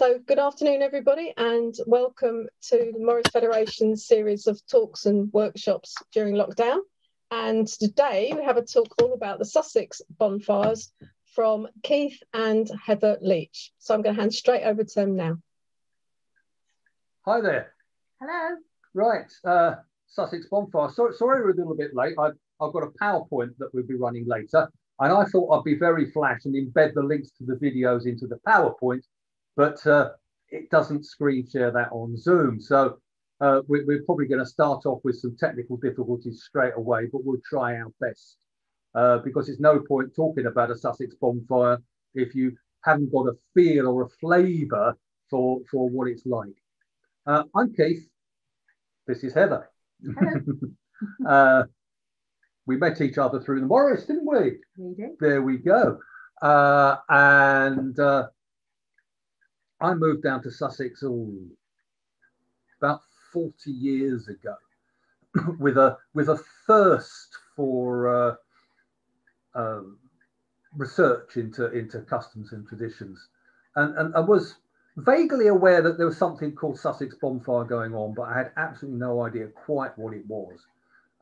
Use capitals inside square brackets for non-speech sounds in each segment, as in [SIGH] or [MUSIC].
So, good afternoon, everybody, and welcome to the Morris Federation series of talks and workshops during lockdown. And today we have a talk all about the Sussex bonfires from Keith and Heather Leech. So, I'm going to hand straight over to them now. Hi there. Hello. Right, uh, Sussex bonfire. Sorry, sorry, we're a little bit late. I've, I've got a PowerPoint that we'll be running later. And I thought I'd be very flash and embed the links to the videos into the PowerPoint, but uh, it doesn't screen share that on Zoom. So uh, we, are probably going to start off with some technical difficulties straight away, but we'll try our best uh, because it's no point talking about a Sussex bonfire if you haven't got a feel or a flavour for, for what it's like. Uh, I'm Keith. This is Heather. [LAUGHS] uh, we met each other through the Morris, didn't we? We did. There we go. Uh, and uh, I moved down to Sussex about 40 years ago [CLEARS THROAT] with a with a thirst for uh, um, research into into customs and traditions, and and I was vaguely aware that there was something called Sussex Bonfire going on, but I had absolutely no idea quite what it was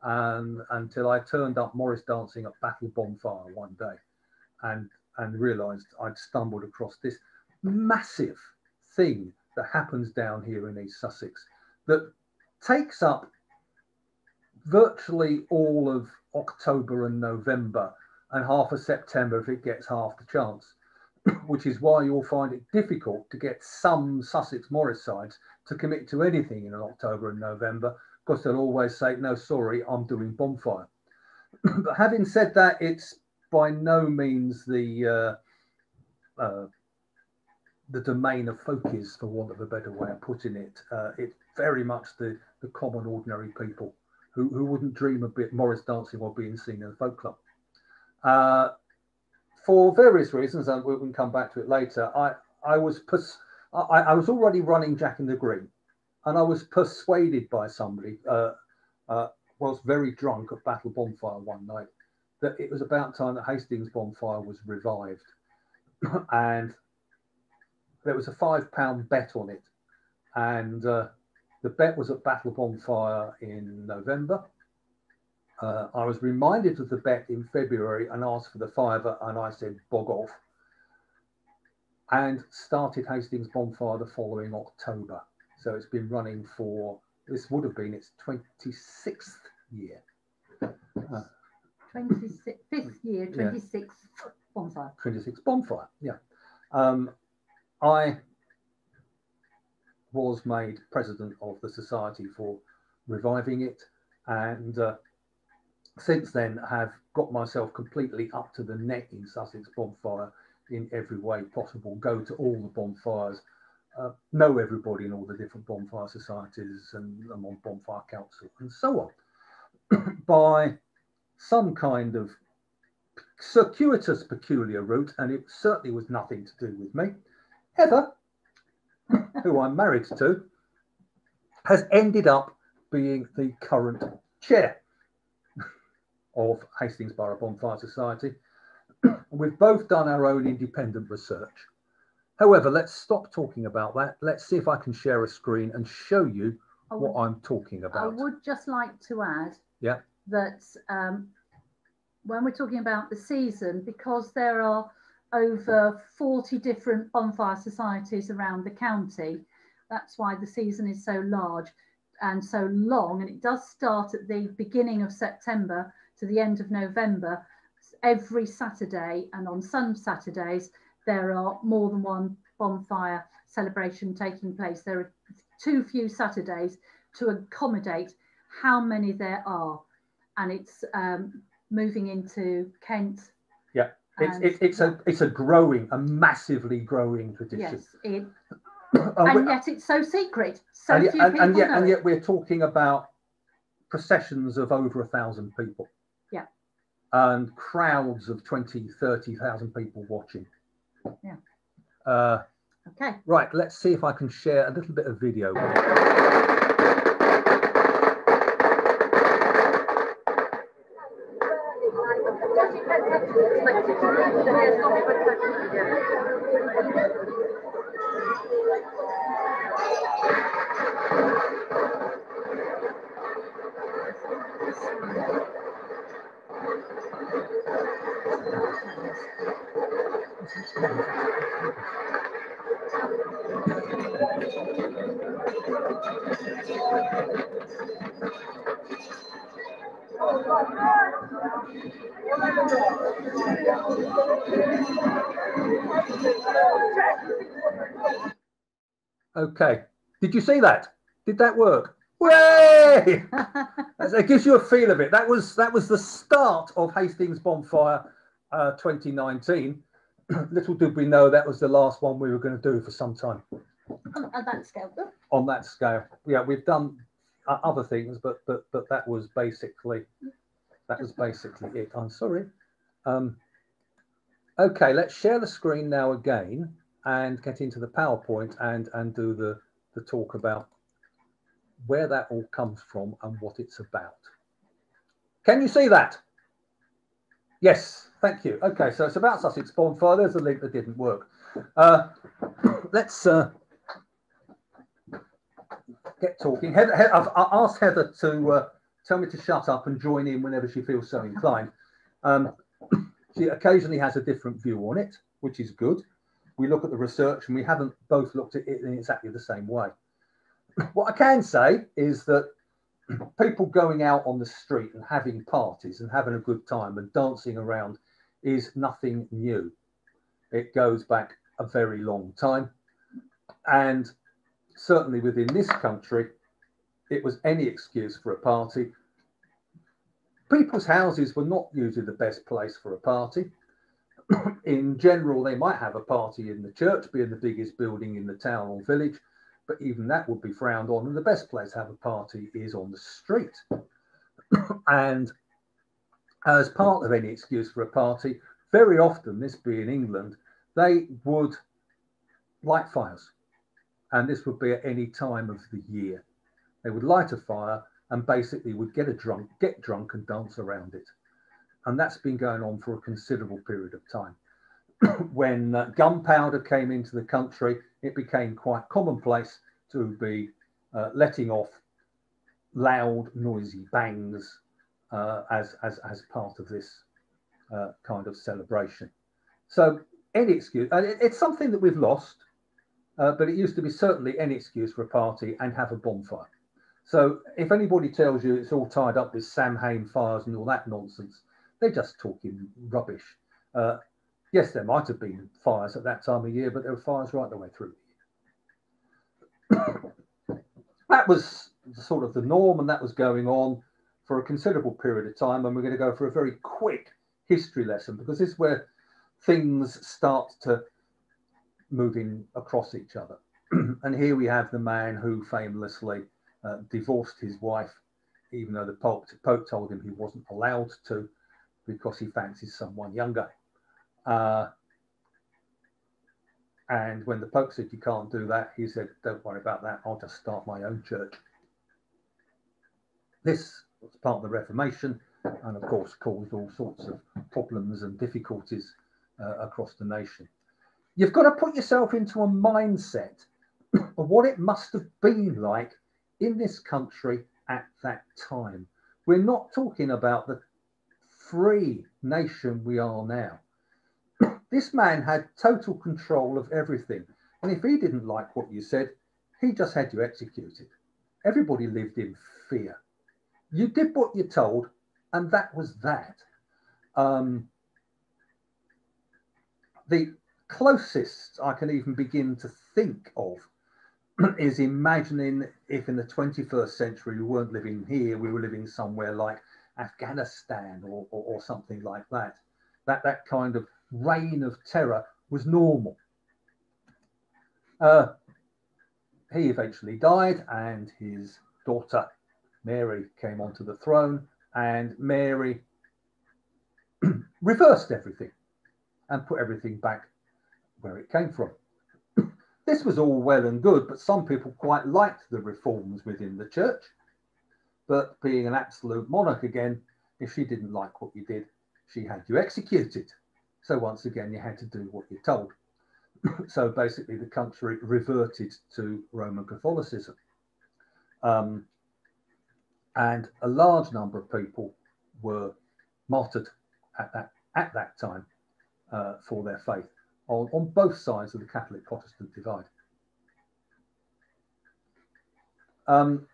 and until I turned up Morris dancing at Battle Bonfire one day and and realized I'd stumbled across this massive thing that happens down here in East Sussex that takes up virtually all of October and November and half of September if it gets half the chance, [CLEARS THROAT] which is why you'll find it difficult to get some Sussex Morris sides to commit to anything in October and November because they'll always say, no, sorry, I'm doing bonfire. [CLEARS THROAT] but having said that, it's by no means the uh, uh, the domain of folkies, for want of a better way of putting it. Uh, it's very much the, the common, ordinary people who, who wouldn't dream of Morris dancing or being seen in a folk club. Uh, for various reasons, and we can come back to it later, I, I was I, I was already running Jack in the Green and I was persuaded by somebody, uh, uh, whilst very drunk at Battle Bonfire one night, that it was about time that Hastings Bonfire was revived. [CLEARS THROAT] and there was a five pound bet on it. And uh, the bet was at Battle Bonfire in November. Uh, I was reminded of the bet in February and asked for the fiver, and I said, bog off. And started Hastings Bonfire the following October. So it's been running for, this would have been its 26th year. Uh, 26th year, 26th yeah. bonfire. 26th bonfire, yeah. Um, I was made president of the Society for Reviving It and uh, since then have got myself completely up to the neck in Sussex bonfire in every way possible, go to all the bonfires, uh, know everybody in all the different bonfire societies and I'm on bonfire council and so on. [COUGHS] By some kind of circuitous peculiar route and it certainly was nothing to do with me heather who i'm married to has ended up being the current chair of hastings borough bonfire society [CLEARS THROAT] we've both done our own independent research However, let's stop talking about that. Let's see if I can share a screen and show you would, what I'm talking about. I would just like to add yeah. that um, when we're talking about the season, because there are over 40 different bonfire societies around the county, that's why the season is so large and so long. And it does start at the beginning of September to the end of November every Saturday and on some Saturdays there are more than one bonfire celebration taking place. There are too few Saturdays to accommodate how many there are. And it's um, moving into Kent. It's, it, it's, a, it's a growing, a massively growing tradition. Yes, it, [CLEARS THROAT] and yet it's so secret. So and, few and, people and yet, know and yet we're talking about processions of over a thousand people. Yeah. And crowds of 20, 30,000 people watching. Yeah. Uh, okay. Right, let's see if I can share a little bit of video. Okay. Did you see that? Did that work? Way! [LAUGHS] it gives you a feel of it. That was that was the start of Hastings Bonfire uh, 2019. [CLEARS THROAT] Little did we know that was the last one we were going to do for some time. On, on that scale. On that scale, yeah, we've done uh, other things, but but but that was basically that was basically it. I'm sorry. Um, okay, let's share the screen now again and get into the PowerPoint and and do the the talk about where that all comes from and what it's about. Can you see that? Yes, thank you. Okay, so it's about Sussex Bonfire. There's a link that didn't work. Uh, [COUGHS] let's uh, get talking. Heather, I've, asked Heather to uh, tell me to shut up and join in whenever she feels so inclined. Um, she occasionally has a different view on it, which is good. We look at the research and we haven't both looked at it in exactly the same way. [CLEARS THROAT] What I can say is that [CLEARS THROAT] people going out on the street and having parties and having a good time and dancing around is nothing new. It goes back a very long time. And certainly within this country, it was any excuse for a party. People's houses were not usually the best place for a party. [CLEARS THROAT] in general, they might have a party in the church, being the biggest building in the town or village, but even that would be frowned on. And the best place to have a party is on the street. [CLEARS THROAT] and as part of any excuse for a party, very often, this being England, they would light fires. And this would be at any time of the year. They would light a fire and basically would get a drunk, get drunk and dance around it. And that's been going on for a considerable period of time. [COUGHS] when uh, gunpowder came into the country, it became quite commonplace to be uh, letting off loud, noisy bangs uh, as, as, as part of this uh, kind of celebration. So any excuse, and it, it's something that we've lost, uh, but it used to be certainly any excuse for a party and have a bonfire. So if anybody tells you it's all tied up with Sam Samhain fires and all that nonsense, they're just talking rubbish. Uh, yes, there might have been fires at that time of year, but there were fires right the way through. [COUGHS] that was sort of the norm, and that was going on for a considerable period of time. And we're going to go for a very quick history lesson because this is where things start to moving across each other. [COUGHS] and here we have the man who famously uh, divorced his wife, even though the Pope, Pope, told him he wasn't allowed to because he fancies someone younger. Uh, and when the Pope said, You can't do that, he said, Don't worry about that, I'll just start my own church. This was part of the Reformation and, of course, caused all sorts of problems and difficulties uh, across the nation. You've got to put yourself into a mindset of what it must have been like in this country at that time. We're not talking about the free nation we are now. [CLEARS THROAT] this man had total control of everything. And if he didn't like what you said, he just had you executed. Everybody lived in fear. You did what you're told, and that was that. Um, the closest I can even begin to think of [CLEARS THROAT] is imagining if in the 21st century we weren't living here, we were living somewhere like Afghanistan or, or, or something like that. That that kind of reign of terror was normal. Uh, he eventually died, and his daughter Mary came onto the throne, and Mary [CLEARS THROAT] reversed everything and put everything back where it came from. This was all well and good, but some people quite liked the reforms within the church. But being an absolute monarch again, if she didn't like what you did, she had you executed. So once again, you had to do what you're told. [COUGHS] so basically, the country reverted to Roman Catholicism. Um, and a large number of people were martyred at that, at that time uh, for their faith on, on both sides of the Catholic Protestant divide. Um,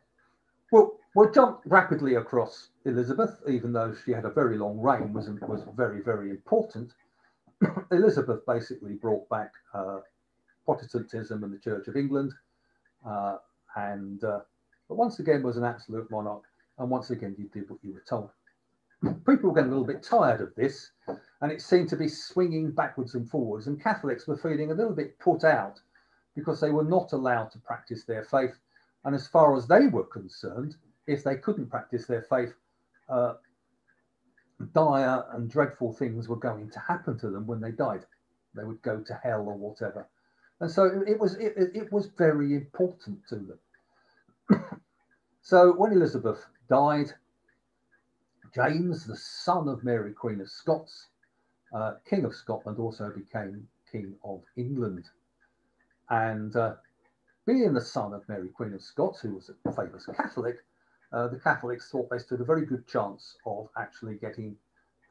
well, we'll jump rapidly across Elizabeth, even though she had a very long reign, was, was very, very important. [COUGHS] Elizabeth basically brought back uh, Protestantism and the Church of England, uh, and uh, but once again was an absolute monarch, and once again you did what you were told. [COUGHS] People were getting a little bit tired of this, and it seemed to be swinging backwards and forwards, and Catholics were feeling a little bit put out because they were not allowed to practice their faith, and as far as they were concerned, if they couldn't practice their faith, uh, dire and dreadful things were going to happen to them when they died. They would go to hell or whatever. And so it, was it, it was very important to them. [COUGHS] so when Elizabeth died, James, the son of Mary, Queen of Scots, uh, King of Scotland, also became King of England. And uh, being the son of Mary, Queen of Scots, who was a famous Catholic, uh, the Catholics thought they stood a very good chance of actually getting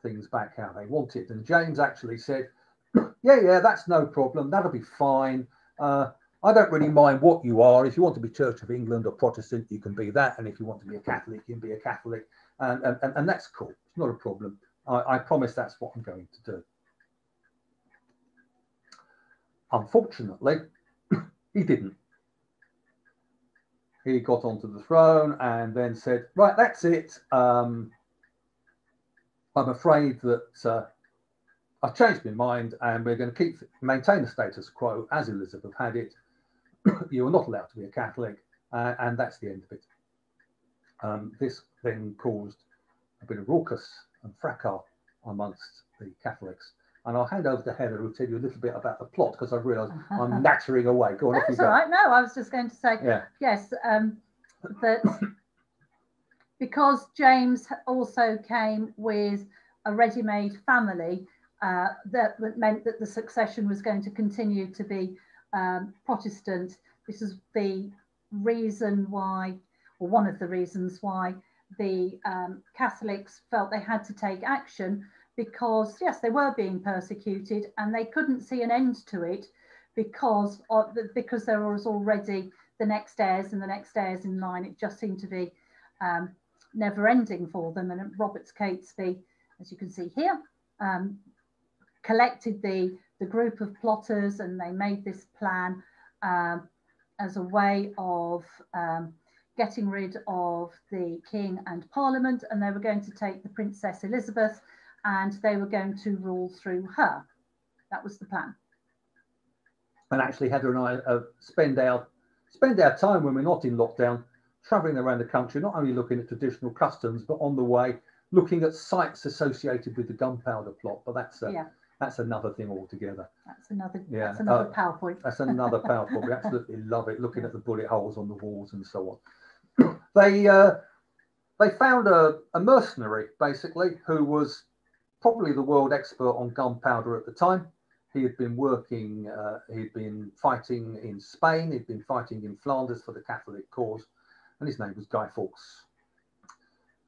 things back how they wanted. And James actually said, [CLEARS THROAT] Yeah, yeah, that's no problem. That'll be fine. Uh, I don't really mind what you are. If you want to be Church of England or Protestant, you can be that. And if you want to be a Catholic, you can be a Catholic. And, and, and that's cool. It's not a problem. I, I promise that's what I'm going to do. Unfortunately, [COUGHS] he didn't he got onto the throne and then said, Right, that's it. Um, I'm afraid that uh, I've changed my mind and we're going to keep maintain the status quo as Elizabeth had it. [COUGHS] you are not allowed to be a Catholic, uh, and that's the end of it. Um, this then caused a bit of raucous and fracas amongst the Catholics. And I'll hand over to Heather, who'll tell you a little bit about the plot because I've realised [LAUGHS] I'm nattering away. Go on, That's all right. No, I was just going to say, yeah. yes, um, that [COUGHS] because James also came with a ready-made family, uh, that meant that the succession was going to continue to be um, Protestant. This is the reason why, or one of the reasons why, the um, Catholics felt they had to take action because yes, they were being persecuted and they couldn't see an end to it because of, because there was already the next heirs and the next heirs in line. It just seemed to be um, never ending for them. And Roberts Catesby, as you can see here, um, collected the, the group of plotters and they made this plan um, as a way of um, getting rid of the king and parliament and they were going to take the princess Elizabeth and they were going to rule through her. That was the plan. And actually, Heather and I uh, spend our spend our time when we're not in lockdown, travelling around the country, not only looking at traditional customs, but on the way looking at sites associated with the gunpowder plot. But that's a, yeah. that's another thing altogether. That's another yeah. That's another uh, PowerPoint. That's another [LAUGHS] PowerPoint. we absolutely love it. Looking at the bullet holes on the walls and so on. They uh, they found a, a mercenary basically who was probably the world expert on gunpowder at the time. He had been working, uh, he'd been fighting in Spain, he'd been fighting in Flanders for the Catholic cause, and his name was Guy Fawkes.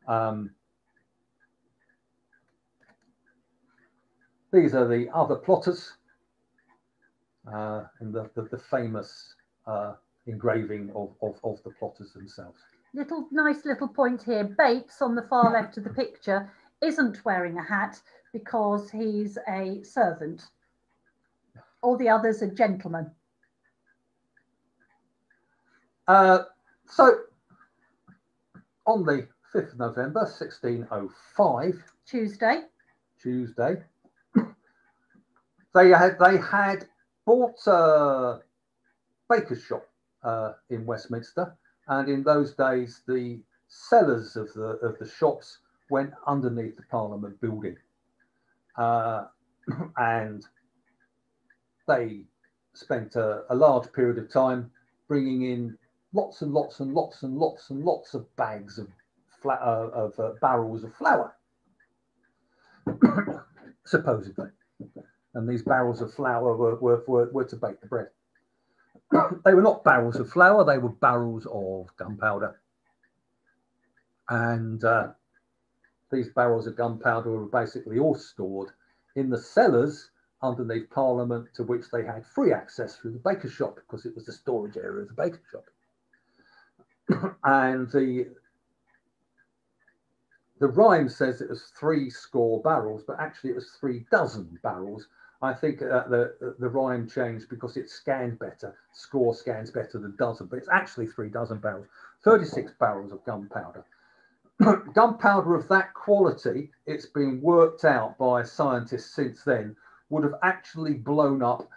Um, these are the other plotters uh, in the, the, the famous uh, engraving of, of, of the plotters themselves. Little nice little point here. Bates on the far left of the picture isn't wearing a hat because he's a servant. All the others are gentlemen. Uh, so, on the 5th of November 1605, Tuesday, Tuesday, they had they had bought a baker's shop uh, in Westminster, and in those days the cellars of the of the shops went underneath the Parliament building. Uh, [CLEARS THROAT] and they spent a, a, large period of time bringing in lots and lots and lots and lots and lots of bags of, uh, of uh, barrels of flour. [CLEARS THROAT] supposedly. And these barrels of flour were, were, were, were to bake the bread. [COUGHS] they were not barrels of flour, they were barrels of gunpowder. And uh, these barrels of gunpowder were basically all stored in the cellars underneath Parliament, to which they had free access through the baker's shop because it was the storage area of the baker's shop. [COUGHS] and the the rhyme says it was three score barrels, but actually it was three dozen barrels. I think uh, the the rhyme changed because it scanned better. Score scans better than dozen, but it's actually three dozen barrels. 36 barrels of gunpowder. [CLEARS THROAT] gunpowder of that quality, it's been worked out by scientists since then, would have actually blown up,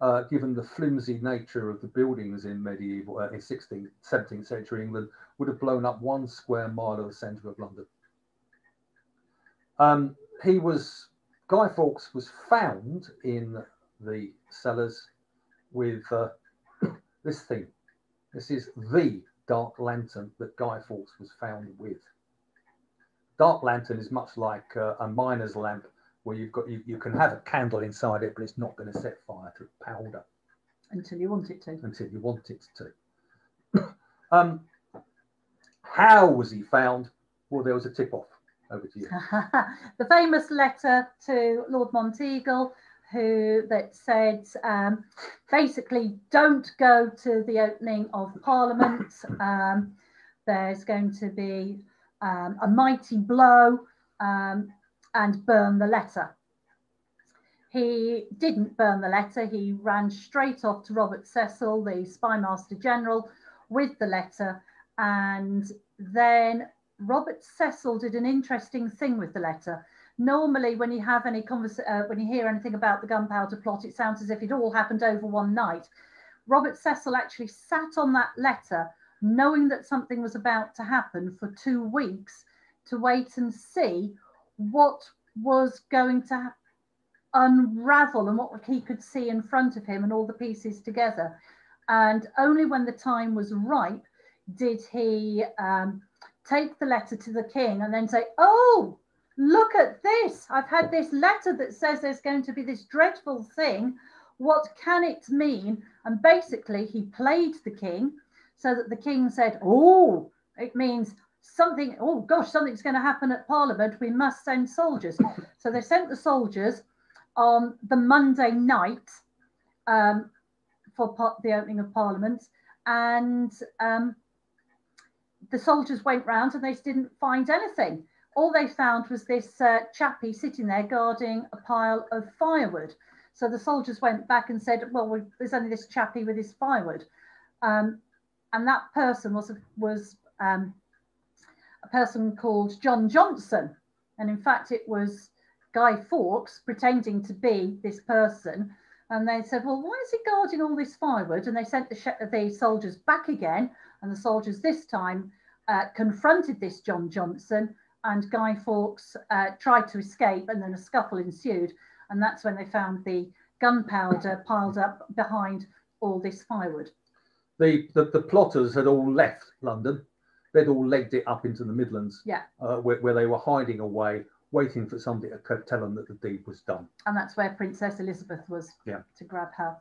uh, given the flimsy nature of the buildings in medieval, uh, in 16th, 17th century England, would have blown up one square mile of the centre of London. Um, he was, Guy Fawkes was found in the cellars with uh, [CLEARS THROAT] this thing. This is the dark lantern that Guy Fawkes was found with. Dark lantern is much like uh, a miner's lamp where you've got you, you can have a candle inside it, but it's not going to set fire to powder until you want it to. Until you want it to. [CLEARS THROAT] um, how was he found? Well, there was a tip off. Over to you. [LAUGHS] the famous letter to Lord Monteagle, who that said um, basically don't go to the opening of Parliament. Um, there's going to be um, a mighty blow um, and burn the letter. He didn't burn the letter. He ran straight off to Robert Cecil, the Spymaster General, with the letter. And then Robert Cecil did an interesting thing with the letter. Normally, when you have any conversation, uh, when you hear anything about the gunpowder plot, it sounds as if it all happened over one night. Robert Cecil actually sat on that letter, knowing that something was about to happen for two weeks to wait and see what was going to unravel and what he could see in front of him and all the pieces together. And only when the time was ripe did he um, take the letter to the king and then say, Oh, look at this. I've had this letter that says there's going to be this dreadful thing. What can it mean? And basically, he played the king so that the king said, Oh, it means something, oh gosh, something's going to happen at Parliament. We must send soldiers. so they sent the soldiers on the Monday night um, for the opening of Parliament. And um, the soldiers went round and they didn't find anything. All they found was this uh, chappie sitting there guarding a pile of firewood. So the soldiers went back and said, "Well, there's only this chappie with his firewood," um, and that person was was um, a person called John Johnson. And in fact, it was Guy Fawkes pretending to be this person. And they said, Well, why is he guarding all this firewood? And they sent the, the soldiers back again. And the soldiers this time uh, confronted this John Johnson. And Guy Fawkes uh, tried to escape, and then a scuffle ensued. And that's when they found the gunpowder piled up behind all this firewood. The, the, the plotters had all left London they'd all legged it up into the Midlands, yeah, uh, where, where, they were hiding away, waiting for somebody to tell them that the deed was done. And that's where Princess Elizabeth was yeah. to grab her.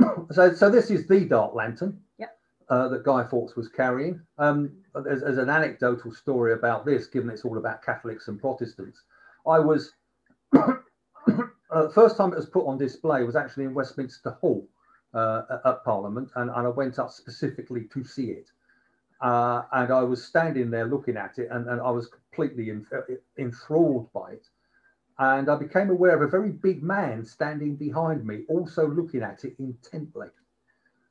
[COUGHS] so, so this is the Dark Lantern. Uh, that Guy Fawkes was carrying. Um, as, as, an anecdotal story about this, given it's all about Catholics and Protestants, I was [COUGHS] uh, first time it was put on display was actually in Westminster Hall uh, at Parliament, and, and I went up specifically to see it. Uh, and I was standing there looking at it, and, and I was completely enthralled by it. And I became aware of a very big man standing behind me, also looking at it intently.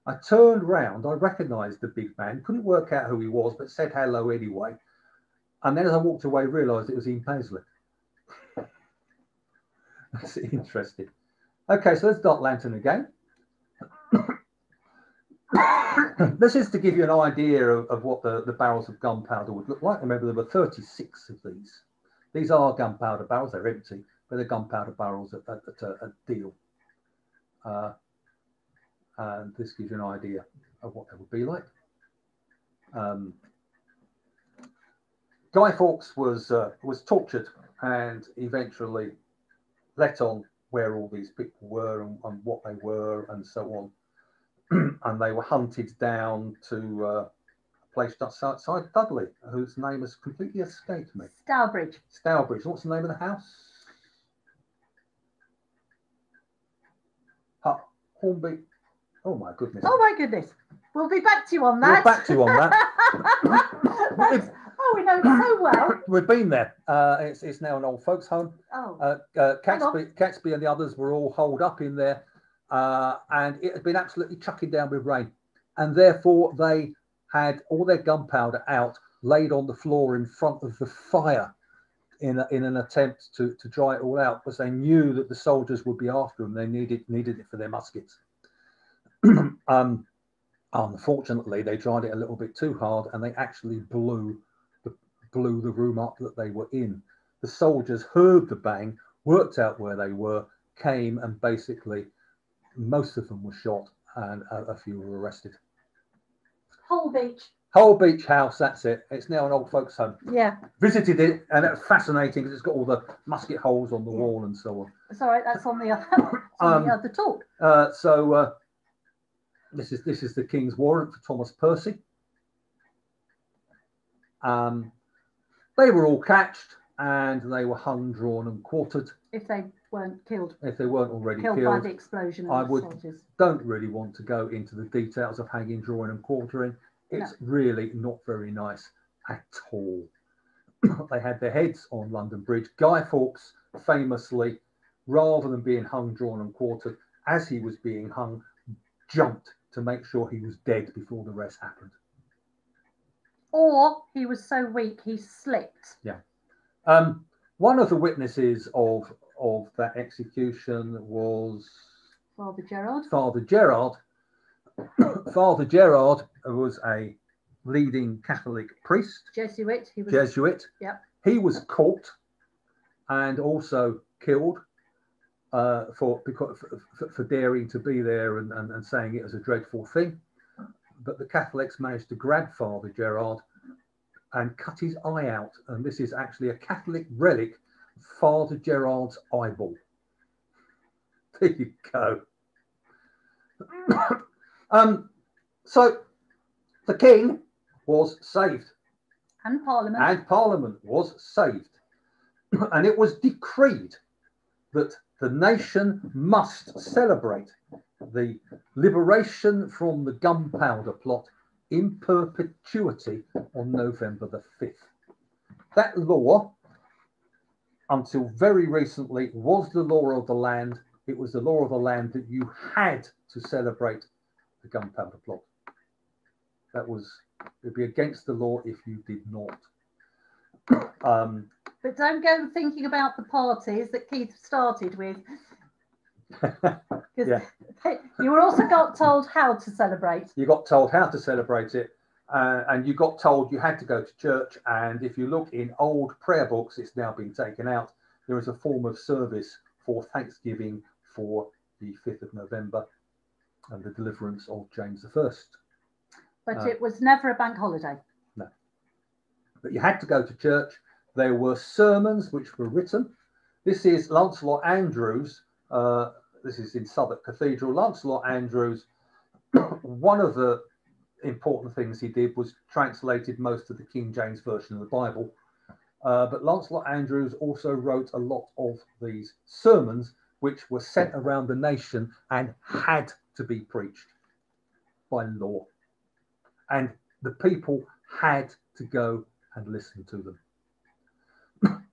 I turned round, I recognized the big man, couldn't work out who he was, but said hello anyway. And then as I walked away, realized it was Ian Paisley. [LAUGHS] That's interesting. Okay, so let's Dark Lantern again. [COUGHS] this is to give you an idea of, of what the, the barrels of gunpowder would look like. Remember, there were 36 of these. These are gunpowder barrels, they're empty, but they're gunpowder barrels at, at, at a, a, deal. Uh, and this gives you an idea of what they would be like. Um, Guy Fawkes was uh, was tortured and eventually let on where all these people were and, and what they were and so on. [CLEARS THROAT] and they were hunted down to uh, a place just outside Dudley, whose name has completely escaped me. Stourbridge. Stourbridge. What's the name of the house? Hornby. Oh my goodness. Oh my goodness. We'll be back to you on that. We'll back to you on that. [LAUGHS] Oh, we know it so well. [COUGHS] We've been there. Uh, it's, it's now an old folks' home. Oh, Uh, uh, Hang on. Catesby, Catesby and the others were all holed up in there, uh, and it had been absolutely chucking down with rain, and therefore they had all their gunpowder out, laid on the floor in front of the fire, in a, in an attempt to to dry it all out, because they knew that the soldiers would be after them. They needed needed it for their muskets. [CLEARS THROAT] um, unfortunately, they tried it a little bit too hard, and they actually blew the blew the room up that they were in the soldiers heard the bang, worked out where they were, came, and basically most of them were shot and a, a few were arrested. Holbeche. Whole Beach House, that's it. It's now an old folks' home. Yeah, Visited it, and it was fascinating because it's got all the musket holes on the Yeah. wall and so on. Sorry. That's on the other, on Um, the other talk. Uh, so uh, this is this is the King's warrant for Thomas Percy. Um, they were all catched and they were hung, drawn, and quartered If they weren't killed, if they weren't already killed, killed. by the explosion I the would- soldiers. don't really want to go into the details of hanging, drawing, and quartering. It's really not very nice at all. [CLEARS THROAT] they had their heads on London Bridge. Guy Fawkes famously, rather than being hung, drawn, and quartered, as he was being hung, jumped to make sure he was dead before the rest happened. Or he was so weak he slipped. Um, one of the witnesses of of that execution was Father Gerard. Father Gerard. [COUGHS] Father Gerard was a leading Catholic priest, Jesuit. He was Jesuit. Yep. He was caught and also killed uh, for, because, for for daring to be there and, and, and saying it was a dreadful thing. But the Catholics managed to grab Father Gerard and cut his eye out. And this is actually a Catholic relic, Father Gerard's eyeball. [LAUGHS] There you go. [COUGHS] um, so the king was saved and Parliament. and Parliament was saved. [COUGHS] and it was decreed that the nation must celebrate the liberation from the gunpowder plot in perpetuity on November the 5th. That law, until very recently, was the law of the land. It was the law of the land that you had to celebrate the gunpowder plot. That was, it'd be against the law if you did not. Um, But don't go thinking about the parties that Keith started with. Because [LAUGHS] Yeah. you were also got told how to celebrate. you got told how to celebrate it, uh, and you got told you had to go to church. And if you look in old prayer books, it's now been taken out. There is a form of service for Thanksgiving for the 5th of November and the deliverance of James I. But Uh, it was never a bank holiday. No. But you had to go to church. There were sermons which were written. This is Lancelot Andrewes. Uh, this is in Southwark Cathedral. Lancelot Andrewes, [COUGHS] one of the important things he did was translated most of the King James Version of the Bible. Uh, but Lancelot Andrewes also wrote a lot of these sermons, which were sent around the nation and had to be preached by law. And the people had to go and listen to them.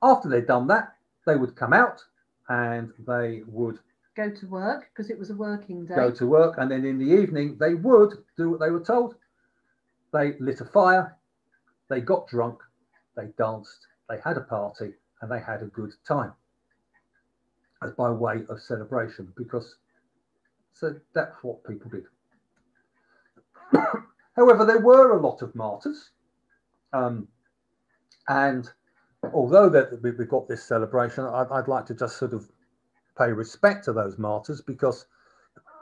After they'd done that, they would come out and they would Go to work because it was a working day. go to work, and then in the evening they would do what they were told. They lit a fire, they got drunk, they danced, they had a party, and they had a good time. As by way of celebration, because so that's what people did. [COUGHS] However, there were a lot of martyrs, um, and although that we- we've got this celebration, I'd, I'd like to just sort of pay respect to those martyrs because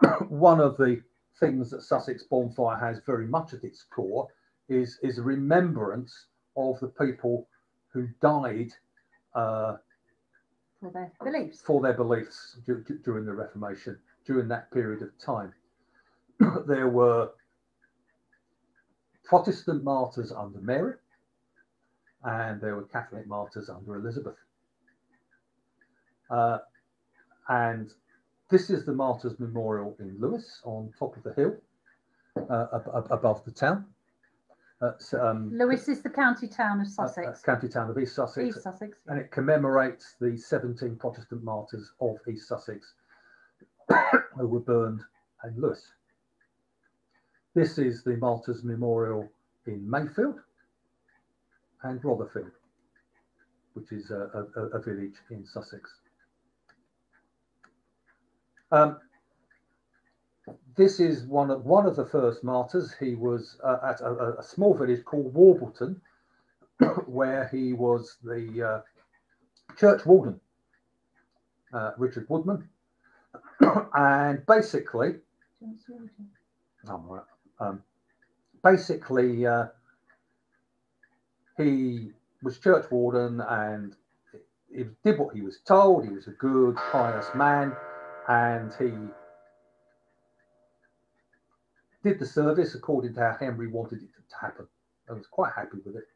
[COUGHS] one of the things that Sussex Bonfire has very much at its core is is a remembrance of the people who died uh, for their beliefs. For their beliefs during the Reformation, during that period of time. [COUGHS] there were Protestant martyrs under Mary, and there were Catholic martyrs under Elizabeth. Uh, and this is the Martyrs Memorial in Lewes on top of the hill uh, ab above the town. Uh, so, um, Lewes is the county town of uh, uh, Sussex. county town of East Sussex. East Sussex. And it commemorates the 17 Protestant martyrs of East Sussex [COUGHS] who were burned in Lewes. This is the Martyrs Memorial in Mayfield and Rotherfield, which is a, a, a village in Sussex. Um, this is one of one of the first martyrs. He was uh, at a, a, small village called Warbleton, [COUGHS] where he was the uh, church warden, uh, Richard Woodman, [COUGHS] and basically, um, basically, uh, he was church warden and he did what he was told. He was a good, pious man and he did the service according to how Henry wanted it to happen. I was quite happy with it.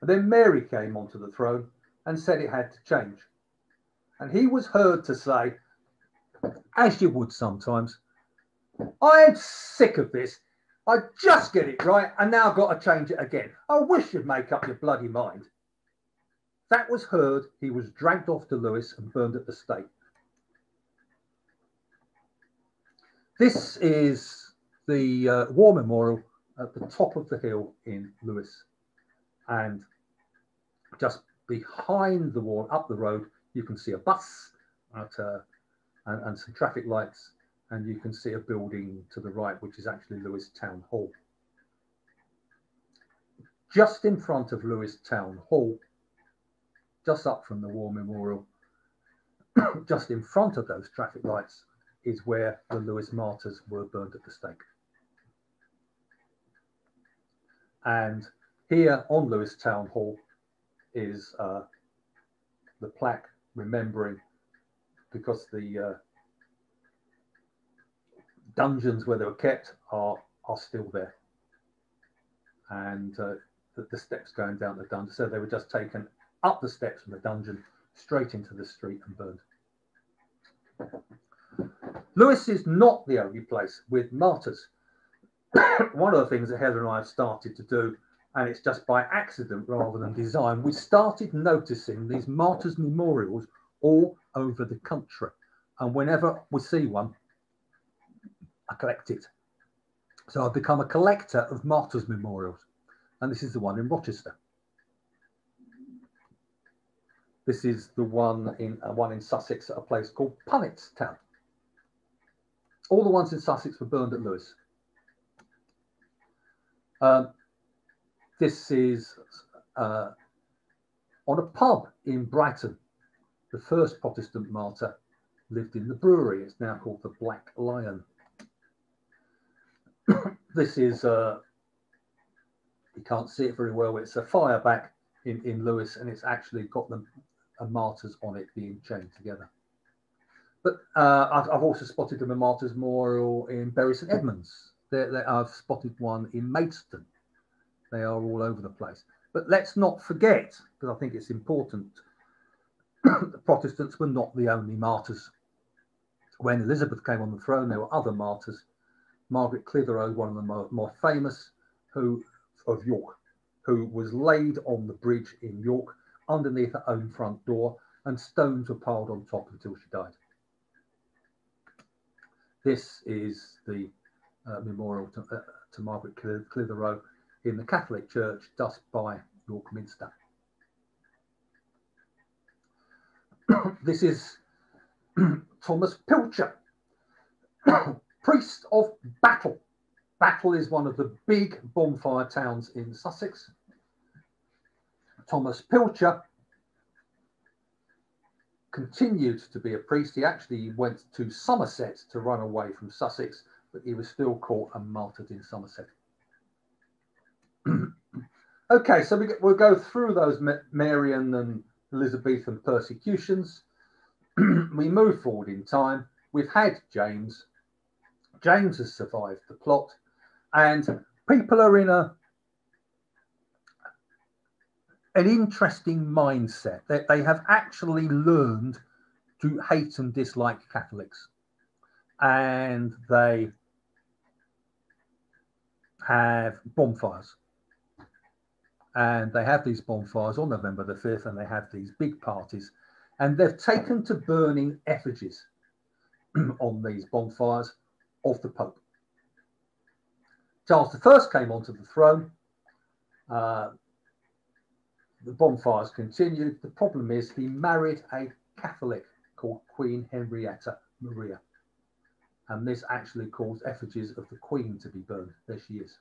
And then Mary came onto the throne and said it had to change. And he was heard to say, as you would sometimes, I am sick of this. I just get it right and now I've got to change it again. I wish you'd make up your bloody mind. That was heard. He was dragged off to Lewes and burned at the stake. This is the uh, War Memorial at the top of the hill in Lewes. And just behind the wall, up the road, you can see a bus at, uh, and, and some traffic lights. And you can see a building to the right, which is actually Lewes Town Hall. Just in front of Lewes Town Hall, just up from the War Memorial, [COUGHS] just in front of those traffic lights, is where the Lewes martyrs were burned at the stake. And here on Lewes Town Hall is uh, the plaque remembering because the uh, dungeons where they were kept are, are still there. And uh, the, the steps going down the dungeon. So they were just taken up the steps from the dungeon straight into the street and burned. Lewes is not the only place with martyrs. [COUGHS] One of the things that Heather and I have started to do, and it's just by accident rather than design, we started noticing these martyrs' memorials all over the country. And whenever we see one, I collect it. So I've become a collector of martyrs' memorials. And this is the one in Rochester. This is the one in uh, one in Sussex at a place called Punnettstown. All the ones in Sussex were burned at Lewes. Um, this is uh, on a pub in Brighton. The first Protestant martyr lived in the brewery. It's now called the Black Lion. [COUGHS] this is, uh, you can't see it very well, it's a fire back in, in Lewes and it's actually got the martyrs on it being chained together. But uh, I've, I've, also spotted them in Martyrs Memorial in Bury St Edmunds. They're, they're, I've spotted one in Maidstone. They are all over the place. But let's not forget, because I think it's important, [COUGHS] the Protestants were not the only martyrs. When Elizabeth came on the throne, there were other martyrs. Margaret Clitherow, one of the more, more famous, who of York, who was laid on the bridge in York underneath her own front door, and stones were piled on top until she died. This is the uh, memorial to, uh, to Margaret Clitherow in the Catholic Church just by York Minster. [COUGHS] this is [COUGHS] Thomas Pilcher, [COUGHS] priest of Battle. Battle is one of the big bonfire towns in Sussex. Thomas Pilcher continued to be a priest. He actually went to Somerset to run away from Sussex, but he was still caught and martyred in Somerset. [CLEARS THROAT] okay, so we, will go through those Marian and Elizabethan persecutions. [CLEARS THROAT] we move forward in time. We've had James. James has survived the plot, and people are in a an interesting mindset that they have actually learned to hate and dislike Catholics, and they have bonfires. And they have these bonfires on November the 5th, and they have these big parties. And they've taken to burning effigies [CLEARS THROAT] on these bonfires of the Pope. Charles I came onto the throne. Uh, the bonfires continued. The problem is he married a Catholic called Queen Henrietta Maria. And this actually caused effigies of the Queen to be burned. There she is.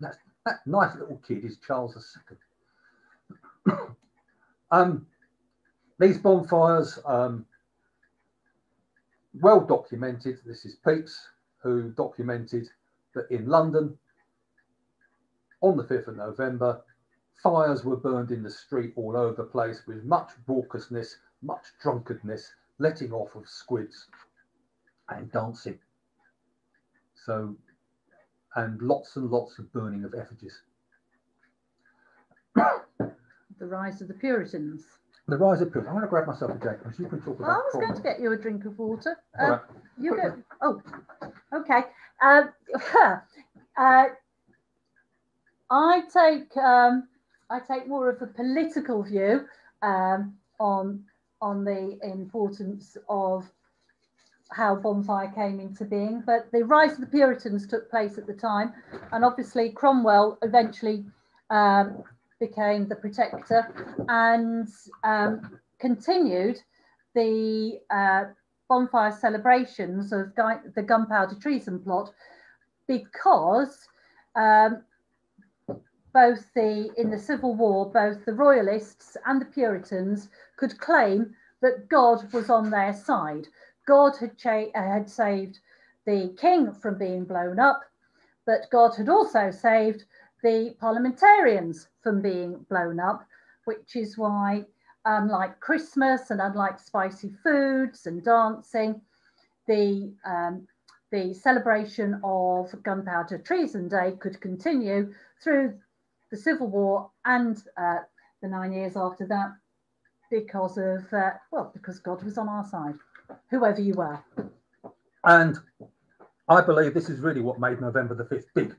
That's, that nice little kid is Charles II. [COUGHS] um, these bonfires, um, well documented. This is Pepys, who documented that in London on the 5th of November, fires were burned in the street all over the place with much raucousness, much drunkenness, letting off of squibs and dancing. So, and lots and lots of burning of effigies. the rise of the Puritans. The rise of Puritans. I'm going to grab myself a drink because you can talk about. I was going to get you a drink of water. Uh, right. You go. Oh, okay. Uh, [LAUGHS] uh, I take um, I take more of a political view um, on on the importance of how bonfire came into being. But the rise of the Puritans took place at the time, and obviously Cromwell eventually um, became the protector and um, continued the uh, bonfire celebrations of the gunpowder treason plot because um, both the in the Civil War, both the Royalists and the Puritans could claim that God was on their side. God had, cha- had saved the king from being blown up, but God had also saved the parliamentarians from being blown up, which is why, unlike Christmas and unlike spicy foods and dancing, the um, the celebration of Gunpowder Treason Day could continue through the Civil War and uh, the nine years after that because of, uh, well, because God was on our side, whoever you were. And I believe this is really what made November the 5th big.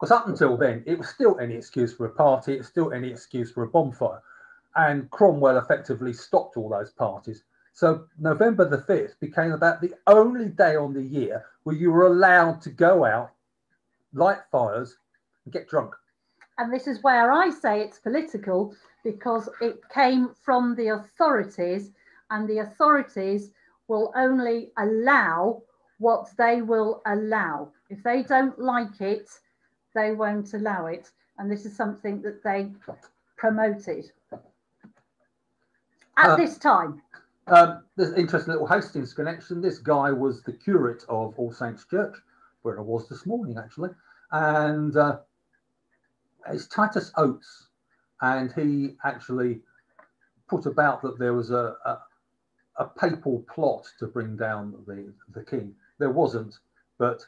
Because up until then, it was still any excuse for a party, it's still any excuse for a bonfire. And Cromwell effectively stopped all those parties. So November the 5th became about the only day on the year where you were allowed to go out, light fires, and get drunk. And this is where I say it's political because it came from the authorities, and the authorities will only allow what they will allow. If they don't like it, they won't allow it. And this is something that they promoted at uh, this time. Um, there's an interesting little Hastings connection. This guy was the curate of All Saints Church, where I was this morning actually, and uh, it's Titus Oates, and he actually put about that there was a, a, a papal plot to bring down the the king. There wasn't, but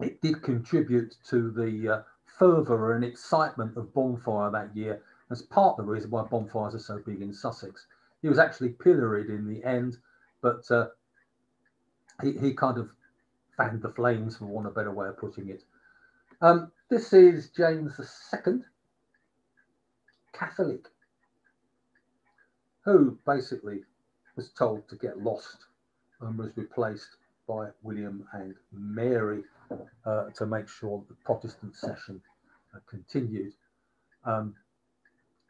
it did contribute to the uh, fervour and excitement of Bonfire that year. That's part of the reason why bonfires are so big in Sussex. He was actually pilloried in the end, but uh, he, he kind of fanned the flames, for want of a better way of putting it. Um, this is James II, Catholic, who basically was told to get lost and was replaced by William and Mary uh, to make sure that the Protestant session uh, continued. Um,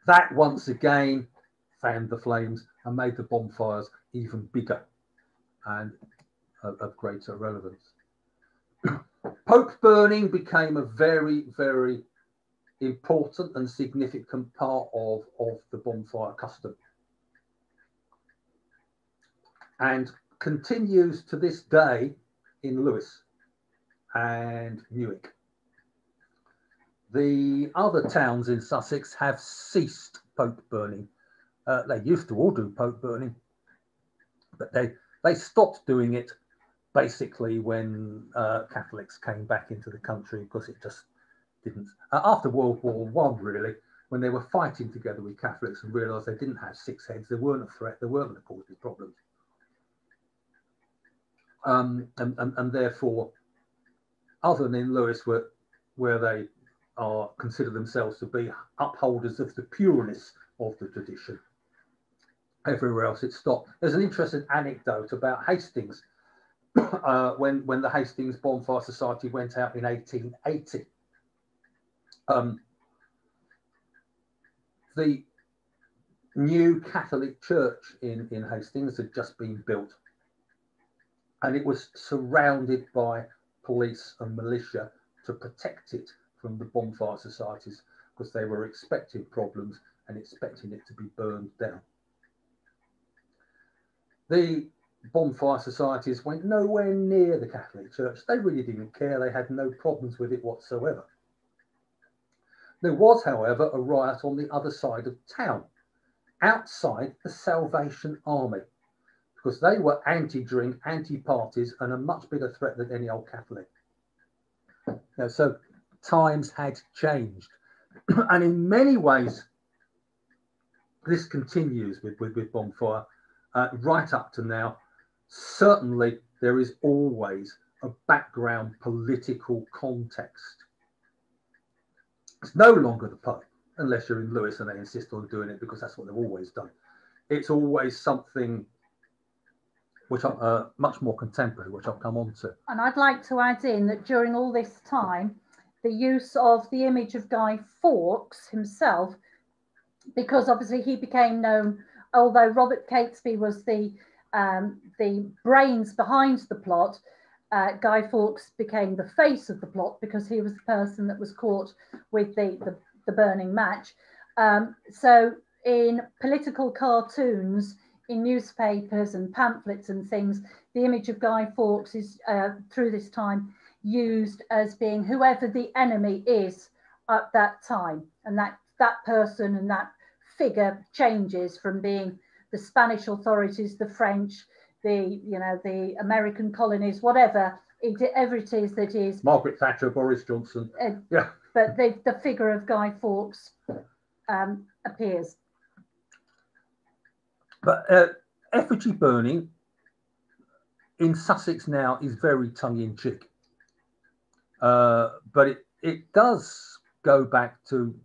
that once again fanned the flames and made the bonfires even bigger and of, of greater relevance. [CLEARS THROAT] Pope burning became a very, very important and significant part of, of the bonfire custom and continues to this day in Lewes and Newark. The other towns in Sussex have ceased Pope burning. Uh, they used to all do Pope burning, but they they stopped doing it basically when uh, Catholics came back into the country because it just didn't. Uh, after World War One, really, when they were fighting together with Catholics and realised they didn't have six heads, they weren't a threat, they weren't going to cause any problems. Um, and, and, and therefore, other than in Lewes, where, where they are consider themselves to be upholders of the pureness of the tradition, everywhere else it stopped. There's an interesting anecdote about Hastings [COUGHS] uh, when, when the Hastings Bonfire Society went out in 1880. Um, the new Catholic church in, in Hastings had just been built and it was surrounded by police and militia to protect it from the bonfire societies because they were expecting problems and expecting it to be burned down. The bonfire societies went nowhere near the Catholic Church. They really didn't care. They had no problems with it whatsoever. There was, however, a riot on the other side of town, outside the Salvation Army, because they were anti-drink, anti-parties, and a much bigger threat than any old Catholic. Now, so times had changed, [CLEARS THROAT] and in many ways, this continues with, with, with bonfire uh, right up to now. Certainly, there is always a background political context. It's no longer the Pope, unless you're in Lewes and they insist on doing it because that's what they've always done. It's always something which are uh, much more contemporary, which I'll come on to. And I'd like to add in that during all this time, the use of the image of Guy Fawkes himself, because obviously he became known, although Robert Catesby was the um, the brains behind the plot, uh, Guy Fawkes became the face of the plot because he was the person that was caught with the, the, the burning match. Um, so in political cartoons, in newspapers and pamphlets and things, the image of Guy Fawkes is uh, through this time used as being whoever the enemy is at that time. And that, that person and that figure changes from being the Spanish authorities, the French, the you know the American colonies, whatever it, ever it is that is Margaret Thatcher, Boris Johnson. Uh, yeah. But the, the figure of Guy Fawkes um, appears. But uh, effigy burning in Sussex now is very tongue in cheek. Uh, but it, it does go back to,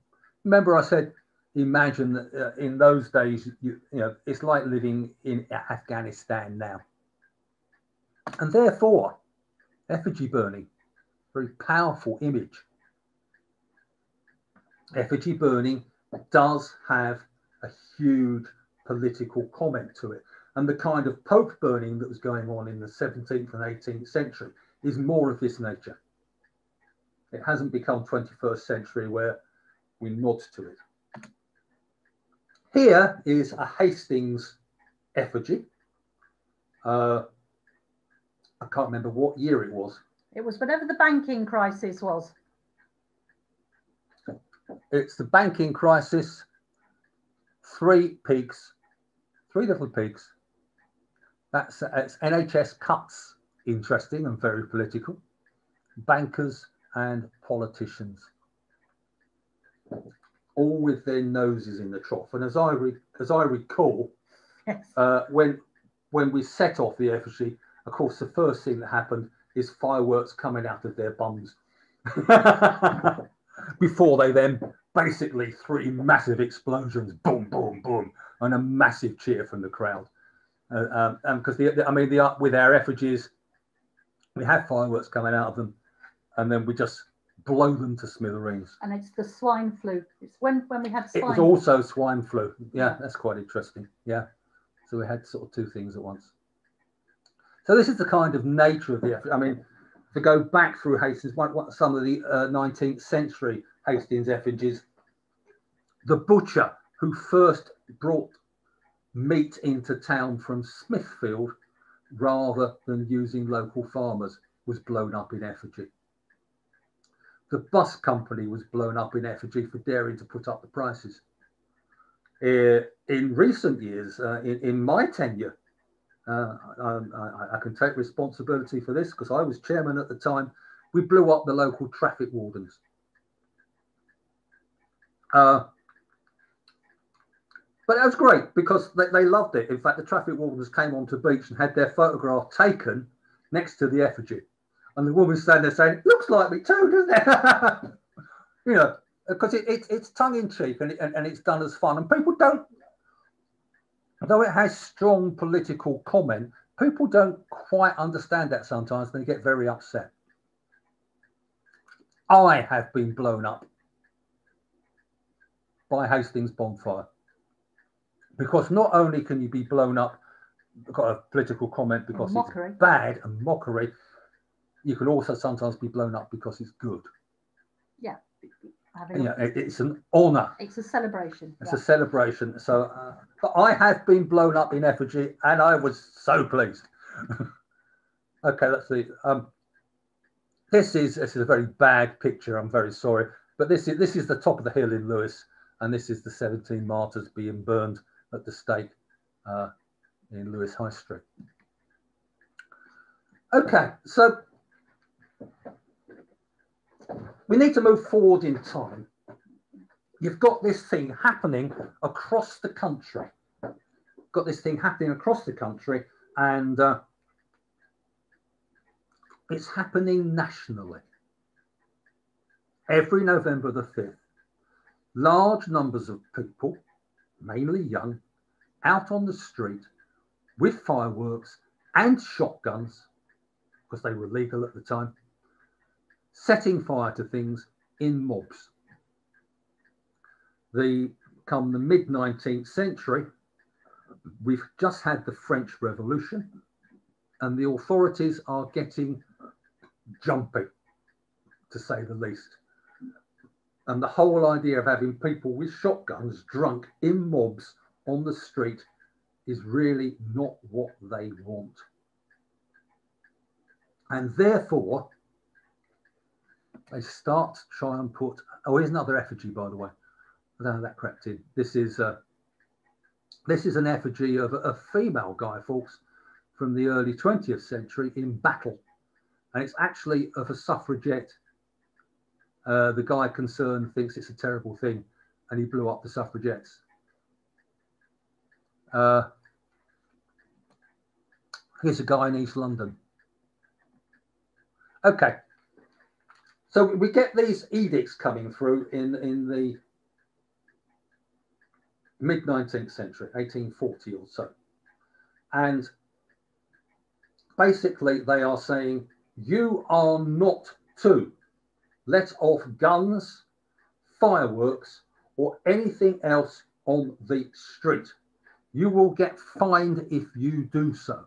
remember I said, imagine that uh, in those days, you, you know, it's like living in Afghanistan now. And therefore, effigy burning, very powerful image. Effigy burning does have a huge political comment to it. And the kind of Pope burning that was going on in the 17th and 18th century is more of this nature. It hasn't become 21st century where we nod to it. Here is a Hastings effigy. Uh, I can't remember what year it was. It was whatever the banking crisis was. It's the banking crisis, three peaks, three little peaks. That's it's NHS cuts, interesting and very political. Bankers and politicians, all with their noses in the trough. And as I re, as I recall, yes. uh, when when we set off the effigy, of course, the first thing that happened is fireworks coming out of their bums. [LAUGHS] Before they then basically three massive explosions, boom, boom, boom, and a massive cheer from the crowd. Uh, um, because the, the, I mean, the with our effigies, we have fireworks coming out of them, and then we just blow them to smithereens. And it's the swine flu. It's when when we had swine. It was also swine flu. Yeah, that's quite interesting. Yeah, so we had sort of two things at once. So this is the kind of nature of the effort. I mean, to go back through Hastings, what, what some of the uh, 19th century Hastings effigies, the butcher who first brought meat into town from Smithfield rather than using local farmers was blown up in effigy. The bus company was blown up in effigy for daring to put up the prices. Uh, in recent years, uh, in, in, my tenure, uh, I, I, can take responsibility for this because I was chairman at the time. We blew up the local traffic wardens. Uh, but that was great because they, they loved it. In fact, the traffic wardens came onto beach and had their photograph taken next to the effigy. And the woman standing there saying, looks like me too, doesn't it? [LAUGHS] you know, because it, it, it's tongue in cheek and, and, and it's done as fun. And people don't, though it has strong political comment, people don't quite understand that sometimes. They get very upset. I have been blown up by Hastings bonfire because not only can you be blown up, got a political comment because it's bad and mockery, you can also sometimes be blown up because it's good. Yeah. Yeah, it's an honour. It's a celebration. It's yeah. a celebration. So, uh, but I have been blown up in effigy, and I was so pleased. [LAUGHS] okay, let's see. Um, this is this is a very bad picture. I'm very sorry, but this is this is the top of the hill in Lewes, and this is the 17 martyrs being burned at the stake uh, in Lewes High Street. Okay, so we need to move forward in time. You've got this thing happening across the country. Got this thing happening across the country, and uh, it's happening nationally. Every November the 5th, large numbers of people, mainly young, out on the street with fireworks and shotguns, because they were legal at the time, setting fire to things in mobs. The come the mid 19th century, we've just had the French Revolution, and the authorities are getting jumpy, to say the least. And the whole idea of having people with shotguns drunk in mobs on the street is really not what they want. And therefore, they start to try and put. Oh, here's another effigy, by the way. I don't know that crept in. This is uh, this is an effigy of a, female Guy Fawkes from the early 20th century in battle, and it's actually of a suffragette. Uh, the guy concerned thinks it's a terrible thing, and he blew up the suffragettes. Uh, here's a guy in East London. Okay, so we get these edicts coming through in, in the mid 19th century, 1840 or so. And basically, they are saying you are not to let off guns, fireworks, or anything else on the street. You will get fined if you do so.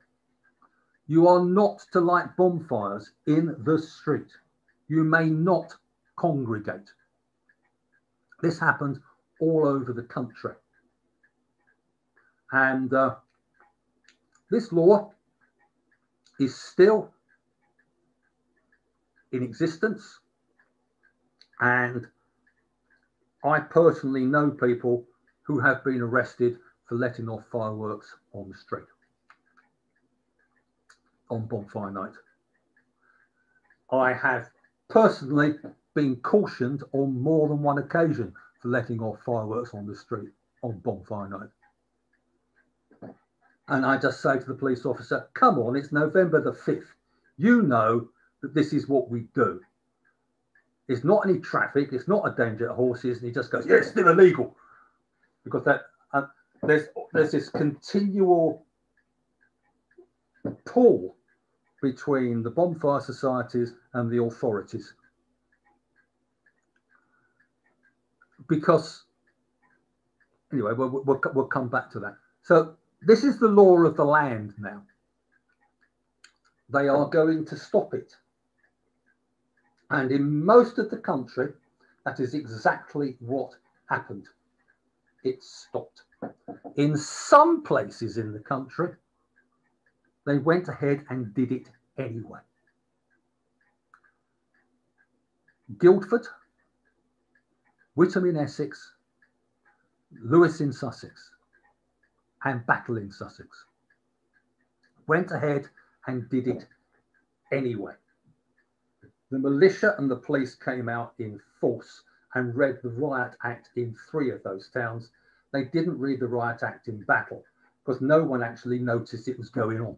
You are not to light bonfires in the street you may not congregate. This happened all over the country. And uh, this law is still in existence. And I personally know people who have been arrested for letting off fireworks on the street on bonfire night. I have personally been cautioned on more than one occasion for letting off fireworks on the street on bonfire night. And I just say to the police officer, come on, it's November the 5th. You know that this is what we do. It's not any traffic, it's not a danger to horses. And he just goes, yeah, it's still illegal. Because that uh, there's there's this continual pull between the bonfire societies and the authorities. Because, anyway, we'll, we'll, we'll come back to that. So, this is the law of the land now. They are going to stop it. And in most of the country, that is exactly what happened. It stopped. In some places in the country, they went ahead and did it anyway. Guildford, Witham in Essex, Lewes in Sussex, and Battle in Sussex went ahead and did it anyway. The militia and the police came out in force and read the Riot Act in three of those towns. They didn't read the Riot Act in battle because no one actually noticed it was going on.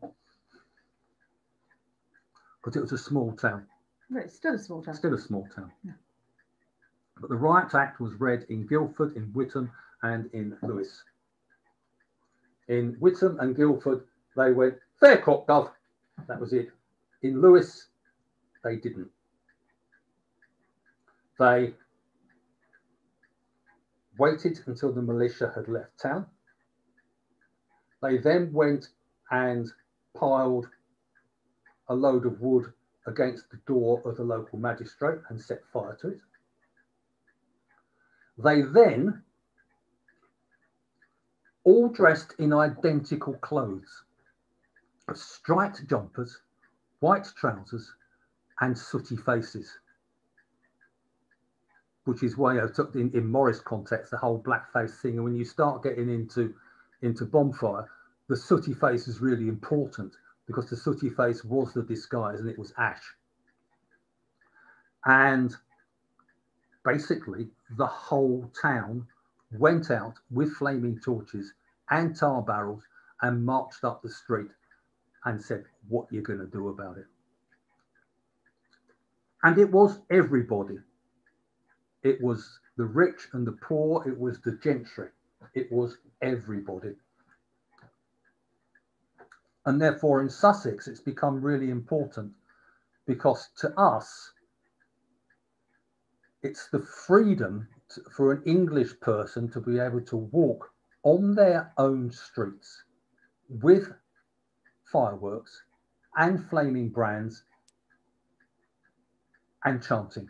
Because it was a small town. But it's still a small town. Still a small town. Yeah. But the Riot Act was read in Guildford, in Witham, and in Lewes. In Witham and Guildford, they went, fair cop, gov. That was it. In Lewes, they didn't. They waited until the militia had left town. They then went and piled a load of wood against the door of the local magistrate and set fire to it. They then, all dressed in identical clothes, striped jumpers, white trousers, and sooty faces, which is why I took in, in Morris context the whole blackface thing. And when you start getting into into bonfire, the sooty face is really important because the sooty face was the disguise and it was ash. And basically, the whole town went out with flaming torches and tar barrels and marched up the street and said, What you're going to do about it. And it was everybody. It was the rich and the poor, it was the gentry, it was everybody. And therefore, in Sussex, it's become really important because to us, it's the freedom to, for an English person to be able to walk on their own streets with fireworks and flaming brands and chanting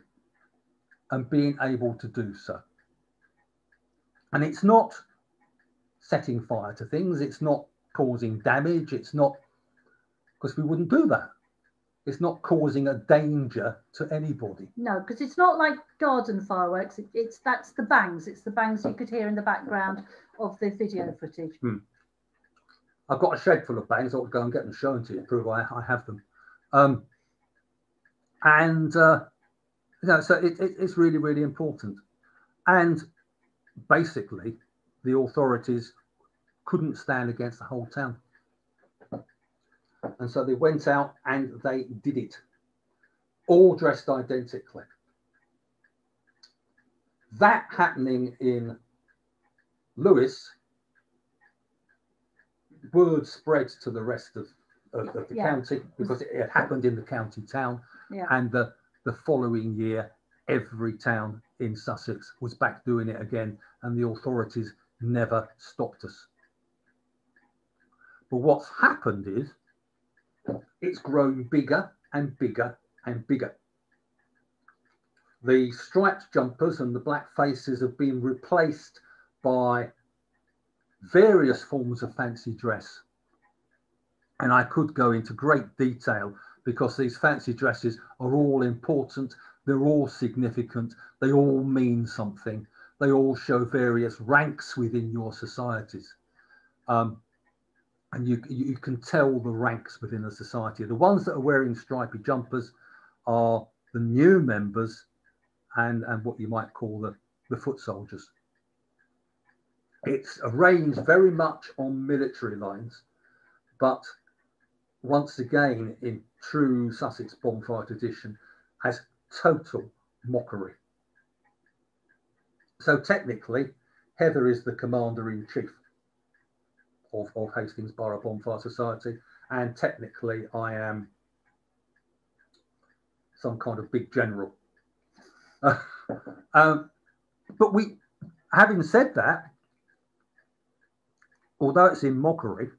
and being able to do so. And it's not setting fire to things, it's not causing damage, it's not because we wouldn't do that. It's not causing a danger to anybody. No, because it's not like garden fireworks. It, it's that's the bangs. It's the bangs you could hear in the background of the video footage. Hmm. I've got a shed full of bangs. I'll go and get them shown to you, prove I, I have them. Um, and uh, you know, so it, it, it's really, really important. And basically, the authorities couldn't stand against the whole town. And so they went out and they did it, all dressed identically. That happening in Lewes, word spread to the rest of, of, of the Yeah. county because it, it happened in the county town. Yeah. And the, the following year, every town in Sussex was back doing it again, and the authorities never stopped us. But what's happened is it's grown bigger and bigger and bigger. The striped jumpers and the black faces have been replaced by various forms of fancy dress. And I could go into great detail because these fancy dresses are all important, they're all significant, they all mean something, they all show various ranks within your societies. Um, and you, you can tell the ranks within a society. The ones that are wearing stripy jumpers are the new members and, and what you might call the, the foot soldiers. It's arranged very much on military lines, but once again, in true Sussex bonfire tradition, as total mockery. So technically, Heather is the commander in chief of, of Hastings Borough Bonfire Society, and technically, I am some kind of big general. [LAUGHS] um, but we, having said that, although it's in mockery,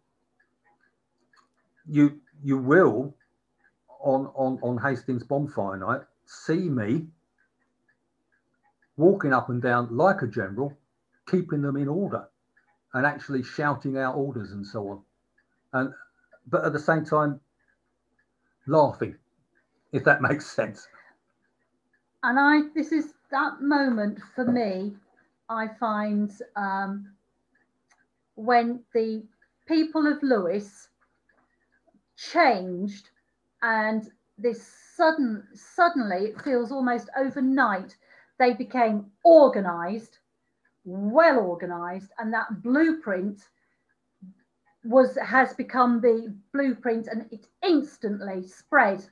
you you will on on on Hastings bonfire night see me walking up and down like a general, keeping them in order, and actually shouting out orders and so on, and but at the same time laughing, if that [LAUGHS] makes sense. and I this is that moment for me. I find um, when the people of Lewes changed and this sudden suddenly it feels almost overnight they became organized well organized and that blueprint was has become the blueprint and it instantly spread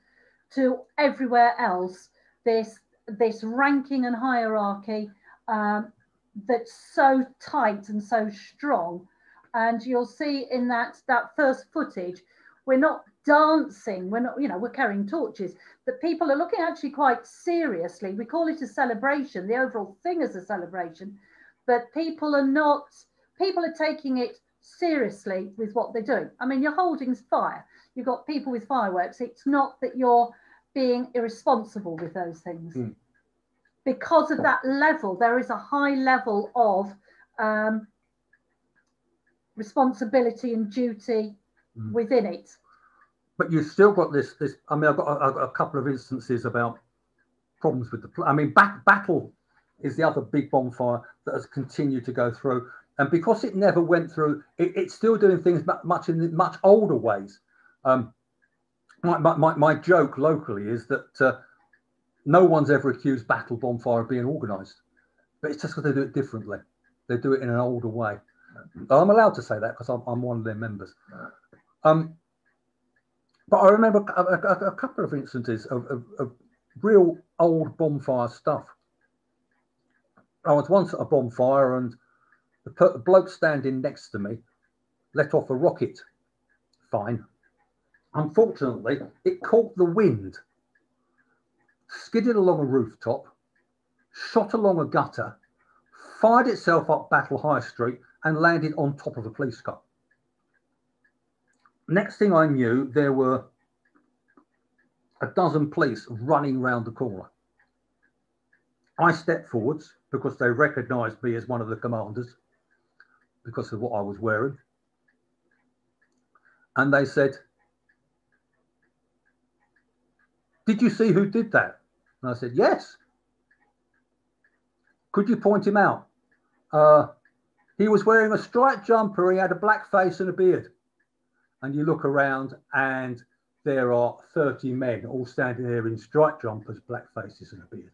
to everywhere else. This this ranking and hierarchy um, that's so tight and so strong. And you'll see in that that first footage we're not dancing we're not you know we're carrying torches that people are looking actually quite seriously. We call it a celebration the overall thing is a celebration but people are not people are taking it seriously with what they're doing. I mean you're holding fire. You've got people with fireworks. It's not that you're being irresponsible with those things. Mm. because of that level there is a high level of um, responsibility and duty mm. within it. But you've still got this. This. I mean, I've got, I've got a couple of instances about problems with the. I mean, back, battle is the other big bonfire that has continued to go through, and because it never went through, it, it's still doing things much in much older ways. Um, my, my, my joke locally is that uh, no one's ever accused Battle Bonfire of being organised, but it's just because they do it differently. They do it in an older way. I'm allowed to say that because I'm, I'm, one of their members. Um, but I remember a, a, a couple of instances of, of, of, real old bonfire stuff. I was once at a bonfire and the, bloke standing next to me let off a rocket. Fine. Unfortunately, it caught the wind, skidded along a rooftop, shot along a gutter, fired itself up Battle High Street, and landed on top of a police car. Next thing I knew, there were a dozen police running round the corner. I stepped forwards because they recognized me as one of the commanders because of what I was wearing. And they said, Did you see who did that? And I said, Yes. Could you point him out? Uh, he was wearing a striped jumper. He had a black face and a beard. And you look around, and there are 30 men all standing there in striped jumpers, black faces, and a beard.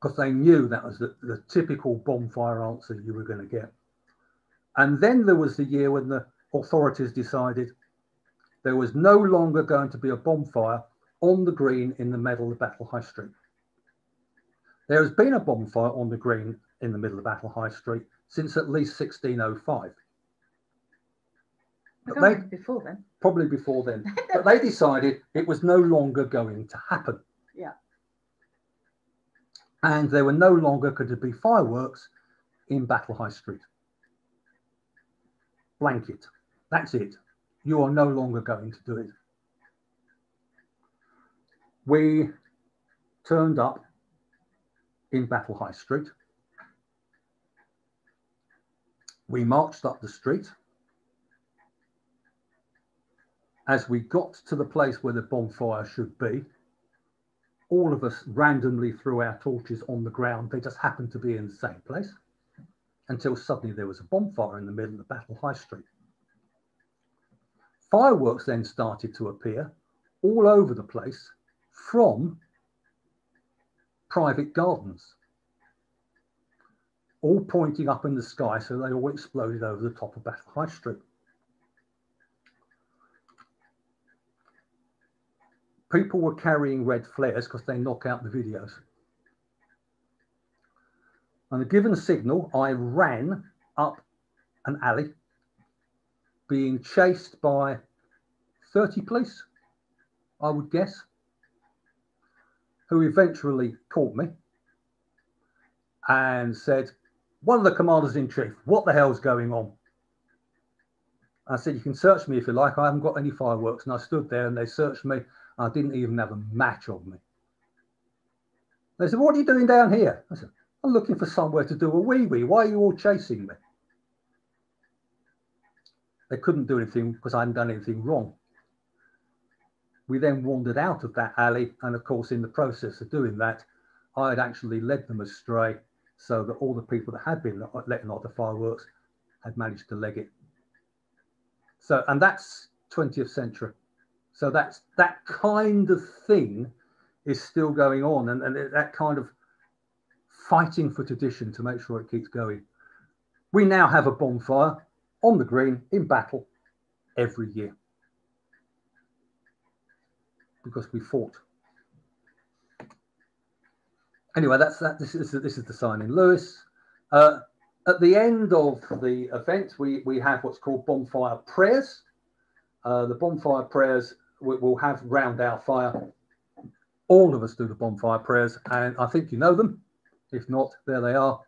Because they knew that was the, the typical bonfire answer you were going to get. And then there was the year when the authorities decided there was no longer going to be a bonfire on the green in the middle of Battle High Street. There has been a bonfire on the green in the middle of Battle High Street since at least 1605. They, before then. Probably before then. [LAUGHS] but they decided it was no longer going to happen. Yeah. And there were no longer going to be fireworks in Battle High Street. Blanket. That's it. You are no longer going to do it. We turned up in Battle High Street We marched up the street. As we got to the place where the bonfire should be, all of us randomly threw our torches on the ground. They just happened to be in the same place until suddenly there was a bonfire in the middle of Battle High Street. Fireworks then started to appear all over the place from private gardens all pointing up in the sky, so they all exploded over the top of Battle High Street. People were carrying red flares because they knock out the videos. On a given signal, I ran up an alley, being chased by 30 police, I would guess, who eventually caught me and said, one of the commanders in chief, what the hell's going on? I said, you can search me if you like. I haven't got any fireworks. And I stood there and they searched me. I didn't even have a match on me. They said, what are you doing down here? I said, I'm looking for somewhere to do a wee wee. Why are you all chasing me? They couldn't do anything because I hadn't done anything wrong. We then wandered out of that alley. And of course, in the process of doing that, I had actually led them astray so that all the people that had been letting off the fireworks had managed to leg it. So, and that's 20th century. So that's that kind of thing is still going on, and, and that kind of fighting for tradition to make sure it keeps going. We now have a bonfire on the green in battle every year because we fought. Anyway, that's that. This is this is the sign in Lewes. Uh, at the end of the event, we we have what's called bonfire prayers. Uh, the bonfire prayers we, will have round our fire. All of us do the bonfire prayers, and I think you know them. If not, there they are.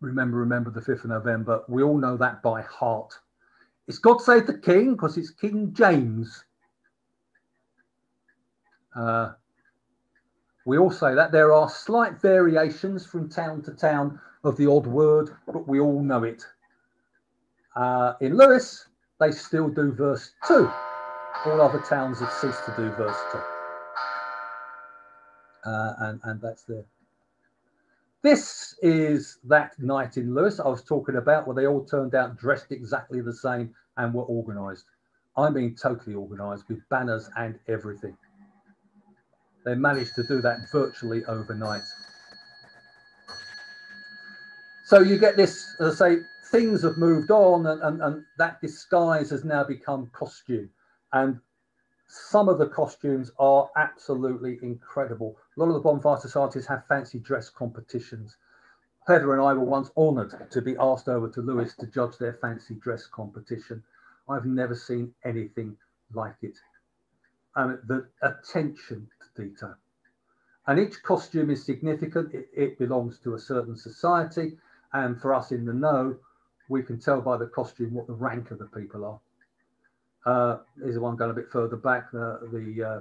Remember, remember the 5th of November. We all know that by heart. It's God Save the King because it's King James. Uh, we all say that. There are slight variations from town to town of the odd word, but we all know it. Uh, in Lewes, they still do verse 2. All other towns have ceased to do 2. Uh, and, and that's there. This is that night in Lewes I was talking about where they all turned out dressed exactly the same and were organised. I mean, totally organised with banners and everything. They managed to do that virtually overnight. So you get this, as I say, things have moved on and, and, and that disguise has now become costume. And some of the costumes are absolutely incredible. A lot of the bonfire societies have fancy dress competitions. Heather and I were once honoured to be asked over to Lewes to judge their fancy dress competition. I've never seen anything like it. And the attention to detail. And each costume is significant. It, it belongs to a certain society. And for us in the know, we can tell by the costume what the rank of the people are. Uh, is the one going a bit further back, the, the uh,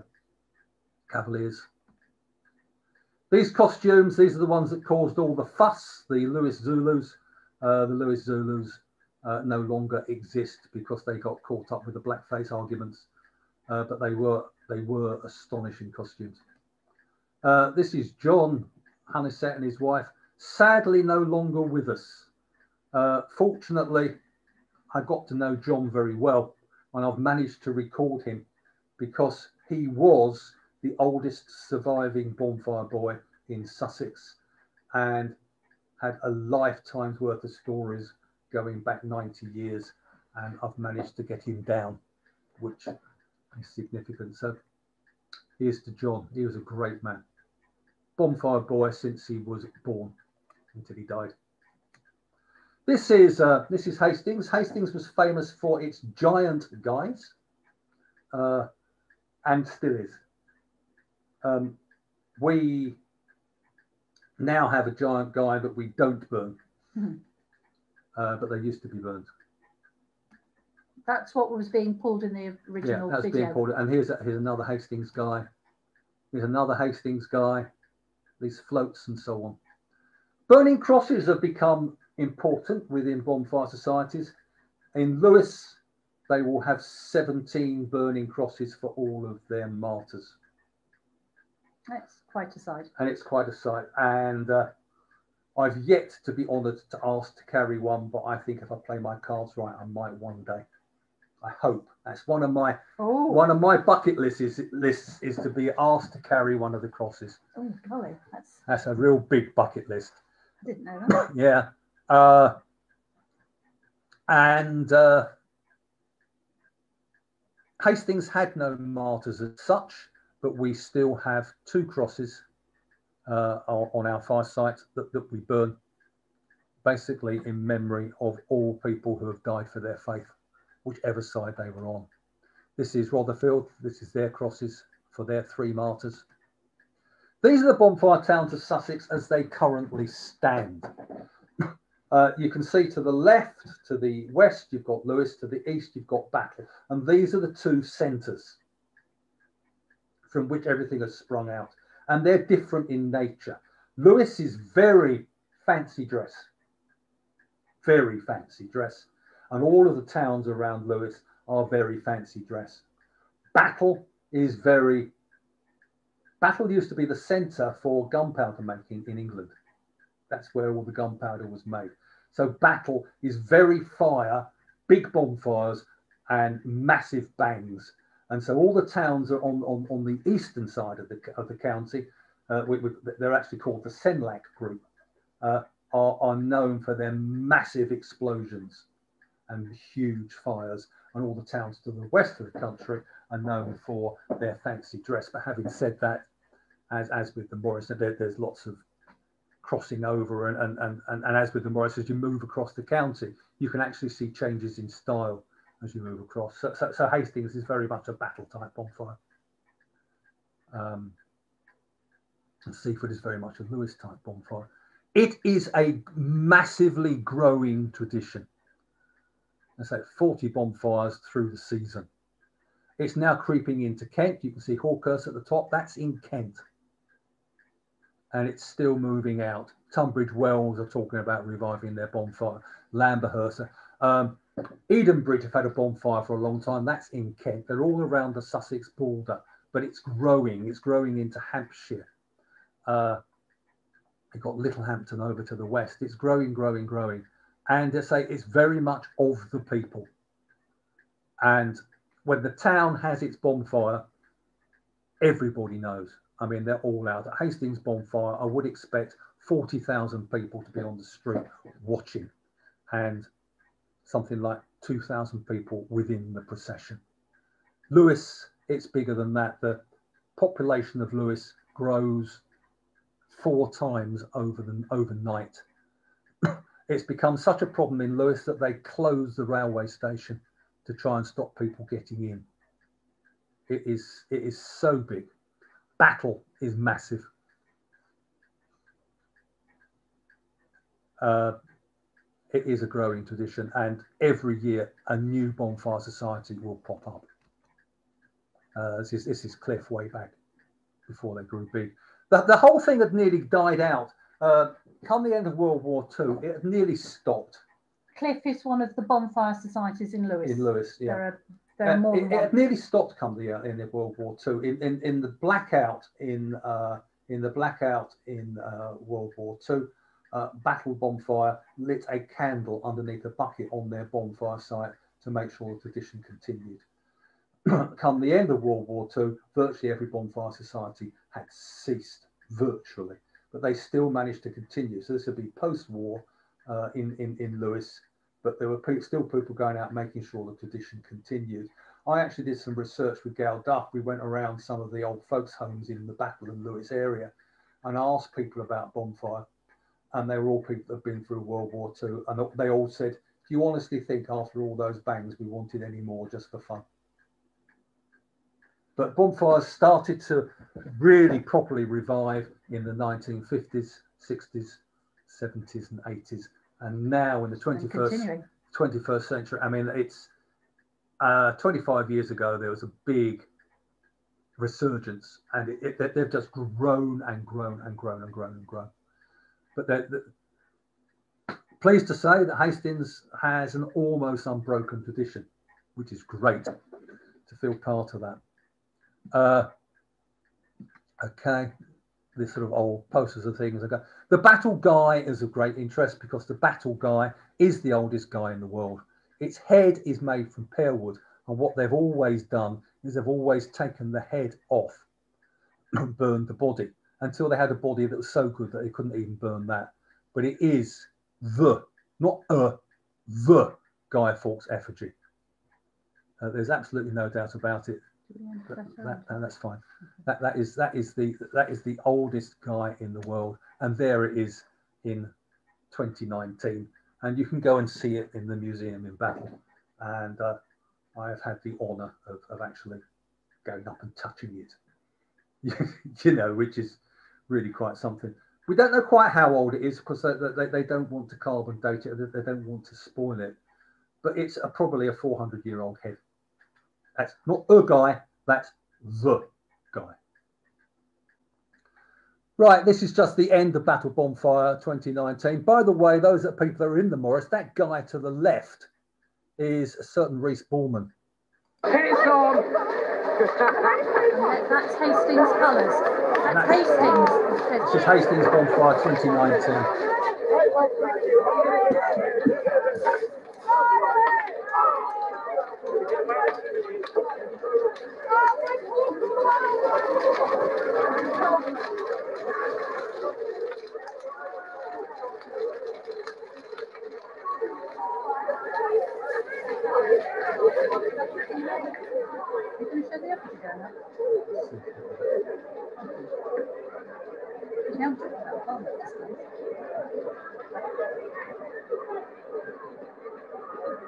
Cavaliers. These costumes, these are the ones that caused all the fuss. The Lewes Zulus, uh, the Lewes Zulus uh, no longer exist because they got caught up with the blackface arguments. Uh, but they were they were astonishing costumes. Uh, this is John Honeysett and his wife, sadly no longer with us. fortunately, I got to know John very well and I've managed to record him because he was the oldest surviving bonfire boy in Sussex and had a lifetime's worth of stories going back 90 years and I've managed to get him down, which is significant. So here's to John. He was a great man. Bonfire boy since he was born until he died. This is uh, this is Hastings. Hastings was famous for its giant guys, uh, and still is. Um, we now have a giant guy that we don't burn, mm-hmm. uh, but they used to be burned. That's what was being pulled in the original yeah, that's video. being pulled. And here's a, here's another Hastings guy. Here's another Hastings guy. These floats and so on. Burning crosses have become important within bonfire societies. In Lewes, they will have 17 burning crosses for all of their martyrs. That's quite a sight. And it's quite a sight. And uh, I've yet to be honoured to ask to carry one, but I think if I play my cards right, I might one day. I hope that's one of my Ooh. one of my bucket lists is, lists is to be asked to carry one of the crosses. Oh golly, that's that's a real big bucket list. I didn't know that. yeah, uh, and uh, Hastings had no martyrs as such, but we still have two crosses uh, on our fire site that, that we burn, basically in memory of all people who have died for their faith, whichever side they were on. This is Rotherfield, this is their crosses for their three martyrs. These are the bonfire towns of Sussex as they currently stand. Uh, you can see to the left, to the west, you've got Lewes, to the east, you've got Battle. And these are the two centres from which everything has sprung out. And they're different in nature. Lewes is very fancy dress, very fancy dress. And all of the towns around Lewes are very fancy dress. Battle is very, Battle used to be the centre for gunpowder making in England That's where all the gunpowder was made. So battle is very fire, big bonfires, and massive bangs. And so all the towns are on, on, on the eastern side of the, of the county, uh, we, we, they're actually called the Senlac Group, uh, are, are known for their massive explosions and huge fires. And all the towns to the west of the country are known for their fancy dress. But having said that, as, as with the Morris, there, there's lots of crossing over. And, and, and, and, as with the Morris, as you move across the county, you can actually see changes in style as you move across. So, so, so Hastings is very much a battle type bonfire. Um, and Seaford is very much a Lewes type bonfire. It is a massively growing tradition. I say 40 bonfires through the season. It's now creeping into Kent. You can see Hawkhurst at the top. That's in Kent. And it's still moving out. Tunbridge Wells are talking about reviving their bonfire. Lamberhurst. Um, Edenbridge have had a bonfire for a long time. That's in Kent. They're all around the Sussex border, but it's growing. It's growing into Hampshire. Uh, you've got Littlehampton over to the west. It's growing, growing, growing. And they say it's very much of the people. And when the town has its bonfire, everybody knows. I mean, they're all out. At Hastings bonfire, I would expect 40,000 people to be on the street watching. And something like 2,000 people within the procession. Lewes, it's bigger than that. The population of Lewes grows four times over the overnight. [COUGHS] it's become such a problem in Lewes that they closed the railway station to try and stop people getting in. It is it is so big. Battle is massive. Uh, it is a growing tradition, and every year a new bonfire society will pop up. Uh, this, is, this is Cliffe way back before they grew big. The, the whole thing had nearly died out. Uh, come the end of World War II, it had nearly stopped. Cliffe is one of the bonfire societies in Lewes. In Lewes, yeah. There are, there are Uh, more it, it nearly stopped come the end of World War II. In, in, in the blackout in uh, in the blackout in uh, World War II, uh, Battle Bonfire lit a candle underneath a bucket on their bonfire site to make sure the tradition continued. [CLEARS THROAT] come the end of World War II, virtually every bonfire society had ceased virtually, but they still managed to continue. So this would be post-war uh, in, in in Lewes, but there were still people going out making sure the tradition continued. I actually did some research with Gal Duff. We went around some of the old folks' homes in the Battle and Lewes area and asked people about bonfire. And they were all people that have been through World War II. And they all said, Do you honestly think after all those bangs we wanted any more just for fun? But bonfires started to really properly revive in the 1950s, 60s, 70s, and 80s. And now in the 21st, 21st century. I mean, it's uh, 25 years ago, there was a big resurgence and it, it, they've just grown and grown and grown and grown and grown. But they're, they're pleased to say that Hastings has an almost unbroken tradition, which is great to feel part of that. Uh, okay, this sort of old posters and things. The battle guy is of great interest because the battle guy is the oldest guy in the world. Its head is made from pear wood, and what they've always done is they've always taken the head off [CLEARS THROAT] and burned the body until they had a body that was so good that they couldn't even burn that. But it is the, not a, the Guy Fawkes effigy. Uh, there's absolutely no doubt about it. Do we want to That, that, that's fine. That that is that is the that is the oldest guy in the world, and there it is in 2019, and you can go and see it in the museum in Battle. And uh, I have had the honour of, of actually going up and touching it, [LAUGHS] you know, which is really quite something. We don't know quite how old it is because they, they, they don't want to carbon date it, they don't want to spoil it, but it's a, probably a 400 year old head. That's not a guy, that's the guy. Right, this is just the end of Battle Bonfire 2019. By the way, those that people that are in the Morris, that guy to the left is a certain Reese Ballman. Hit it, Tom! That's Hastings colours. That's Hastings. This is Hastings Bonfire 2019. Não, não, não, não.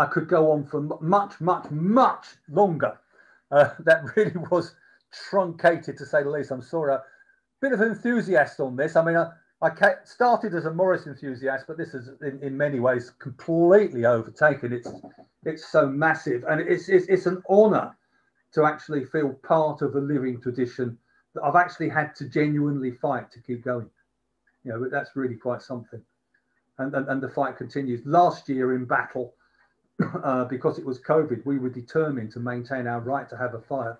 I could go on for much, much, much longer. Uh, [LAUGHS] that really was truncated to say the least. I'm sorry. A bit of an enthusiast on this. I mean, I, I started as a Morris enthusiast, but this is in, in many ways completely overtaken. It's it's so massive, and it's, it's it's an honour to actually feel part of a living tradition that I've actually had to genuinely fight to keep going. You know, that's really quite something and, and, and the fight continues. Last year in battle, uh, because it was COVID, we were determined to maintain our right to have a fire.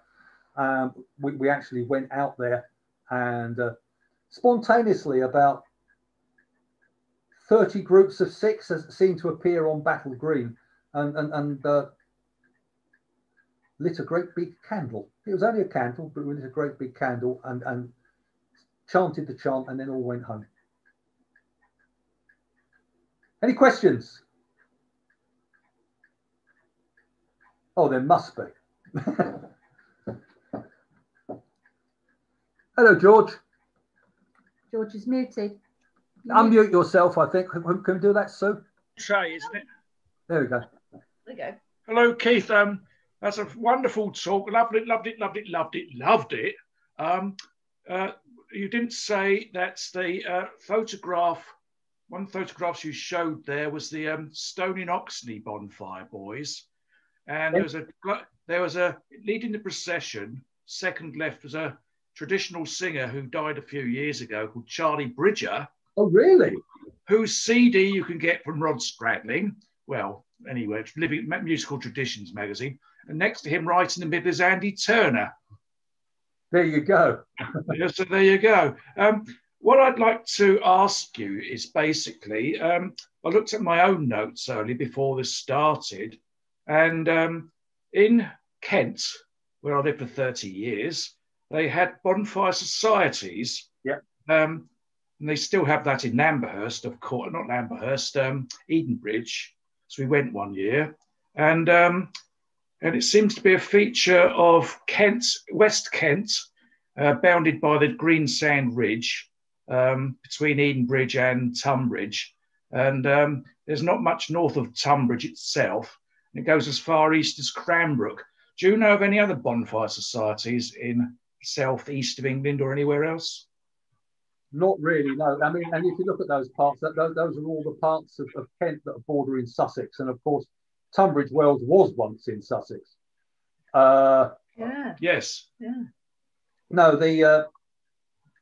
Um, we, we, actually went out there and uh, spontaneously about 30 groups of six seemed to appear on Battle Green and, and, and uh, lit a great big candle. It was only a candle, but we lit a great big candle and, and chanted the chant and then all went home. Any questions? Oh, there must be. [LAUGHS] Hello, George. George is muted. Unmute yourself, I think. Can, can we do that, Sue? Try, isn't it? There we go. There we go. Hello, Keith. Um, that's a wonderful talk. Loved it, loved it, loved it, loved it, loved it. Um, uh, you didn't say that's the uh, photograph one of the photographs you showed there was the um, Stone in Oxney bonfire, boys. And there was a there was a leading the procession. Second left was a traditional singer who died a few years ago called Charlie Bridger. Oh, really? Whose CD you can get from Rod Stradling. Well, anyway, it's Living Musical Traditions magazine. And next to him, right in the middle, is Andy Turner. There you go. [LAUGHS] so there you go. Um, what I'd like to ask you is basically, um, I looked at my own notes early before this started, and um, in Kent, where I lived for 30 years, they had bonfire societies. Yeah. Um, and they still have that in Lamberhurst, of course, not Lamberhurst, um, Edenbridge. So we went one year, and um, and it seems to be a feature of Kent, West Kent, uh, bounded by the Greensand Ridge, um, between Edenbridge and Tunbridge. And um, there's not much north of Tunbridge itself. It goes as far east as Cranbrook. Do you know of any other bonfire societies in southeast of England or anywhere else? Not really, no. I mean, and if you look at those parts, that, those, those are all the parts of, of Kent that are bordering Sussex. And of course, Tunbridge Wells was once in Sussex. Uh, yeah. Yes. Yeah. No, the uh,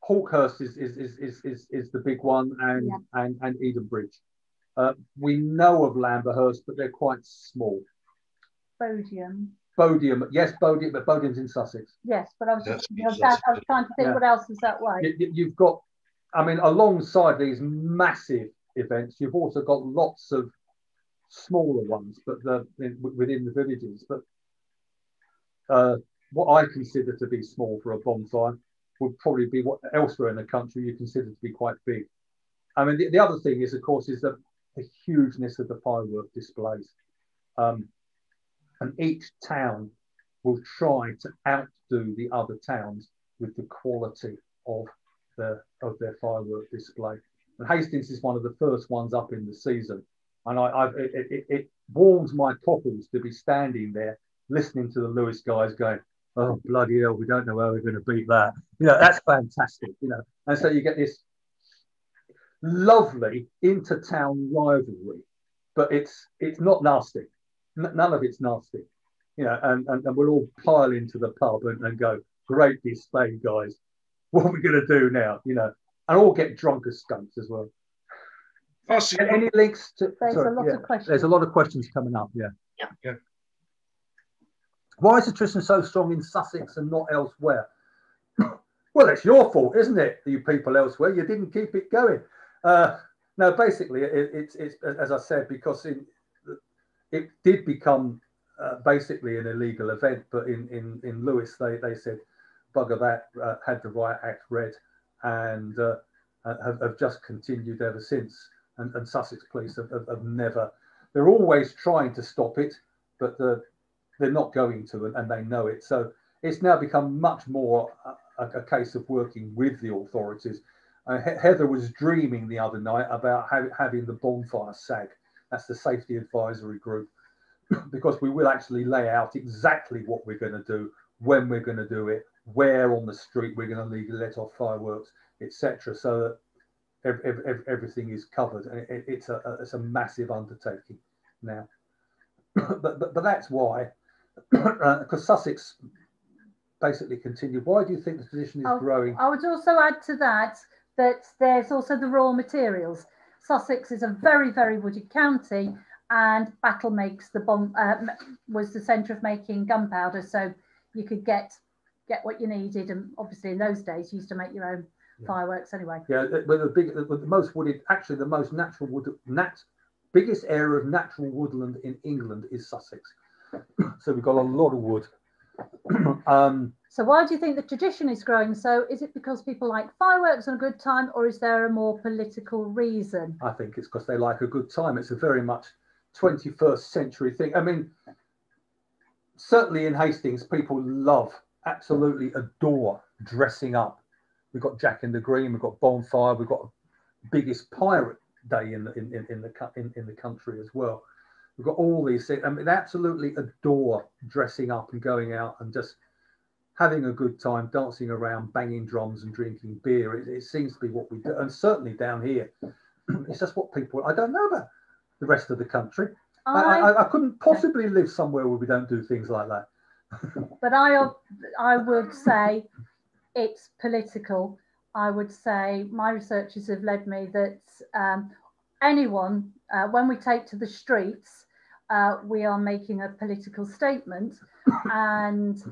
Hawkhurst is is, is, is, is, is the big one, and yeah. and and Edenbridge. Uh, we know of Lamberhurst, but they're quite small. Bodiam. Bodiam, yes, Bodiam, but Bodiam's in Sussex. Yes, but I was, just, I was, I was trying to think yeah. what else is that way. You, have got, I mean, alongside these massive events, you've also got lots of smaller ones, but the in, within the villages. But uh, what I consider to be small for a bonfire would probably be what elsewhere in the country you consider to be quite big. I mean, the, the other thing is, of course, is the, the hugeness of the firework displays. Um, and each town will try to outdo the other towns with the quality of the of their firework display. And Hastings is one of the first ones up in the season, and I, I it, it, it warms my cockles to be standing there listening to the Lewes guys going, oh bloody hell, we don't know how we're going to beat that. You know, that's fantastic. You know, and so you get this lovely inter-town rivalry, but it's it's not nasty. N- none of it's nasty. You know, and, and, and we'll all pile into the pub and, and go, great display, guys. What are we going to do now? You know, and all get drunk as skunks as well. Any links to? There's sorry, a lot yeah, of questions. There's a lot of questions coming up. Yeah. Yeah. yeah. Why is the attrition so strong in Sussex and not elsewhere? [COUGHS] well, it's your fault, isn't it? You people elsewhere, you didn't keep it going. Uh, no, basically, it, it's it's as I said because in, it did become uh, basically an illegal event, but in in in Lewes they they said bugger that uh, had the Riot Act read and uh, have, have just continued ever since and, and Sussex police have, have, have, never, they're always trying to stop it, but the, they're not going to, and, and, they know it. So it's now become much more a, a case of working with the authorities. Uh, Heather was dreaming the other night about ha- having the bonfire SAG. That's the safety advisory group, [CLEARS THROAT] because we will actually lay out exactly what we're going to do, when we're going to do it, where on the street we're going to legally let off fireworks, etc. So that every, every, everything is covered. And it, it's, a, it's a massive undertaking now. [CLEARS THROAT] but, but, but that's why, because [CLEARS THROAT] uh, Sussex basically continued. Why do you think the tradition is I'll, growing? I would also add to that that there's also the raw materials. Sussex is a very, very wooded county, and Battle makes the bomb uh, was the centre of making gunpowder, so you could get get what you needed. And obviously, in those days, you used to make your own fireworks anyway. Yeah, but the big, the, the most wooded, actually the most natural wood, nat, biggest area of natural woodland in England is Sussex. [CLEARS THROAT] so we've got a lot of wood. [CLEARS THROAT] um, so why do you think the tradition is growing so? Is it because people like fireworks and a good time, or is there a more political reason? I think it's because they like a good time. It's a very much 21st century thing. I mean, certainly in Hastings, people love, absolutely adore dressing up We've got Jack in the Green. We've got Bonfire. We've got biggest pirate day in the in, in, in the in, in the country as well. We've got all these things. I mean, they absolutely adore dressing up and going out and just having a good time, dancing around, banging drums and drinking beer. It, it seems to be what we do, and certainly down here, [CLEARS THROAT] it's just what people. I don't know about the rest of the country. I, I, I couldn't possibly live somewhere where we don't do things like that. [LAUGHS] but I, I would say it's political, I would say my researchers have led me that um, anyone, uh, when we take to the streets, uh, we are making a political statement, and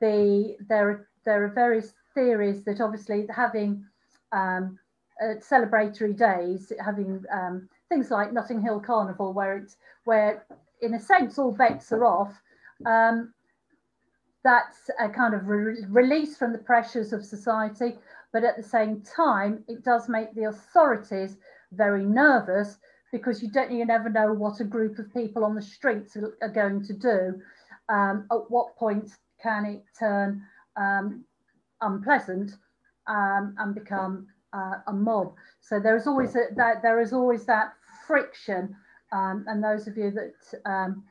the there are there are various theories that obviously having um, uh, celebratory days, having um, things like Notting Hill Carnival, where it's where in a sense all bets are off. Um, that's a kind of re release from the pressures of society, but at the same time, it does make the authorities very nervous because you don't you never know what a group of people on the streets are, are going to do. Um, at what point can it turn um, unpleasant um, and become uh, a mob? So there is always a, that there is always that friction. Um, and those of you that um,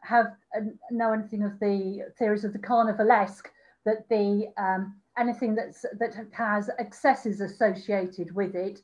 have uh, know anything of the theories of the carnivalesque, that the um, anything that's that has excesses associated with it.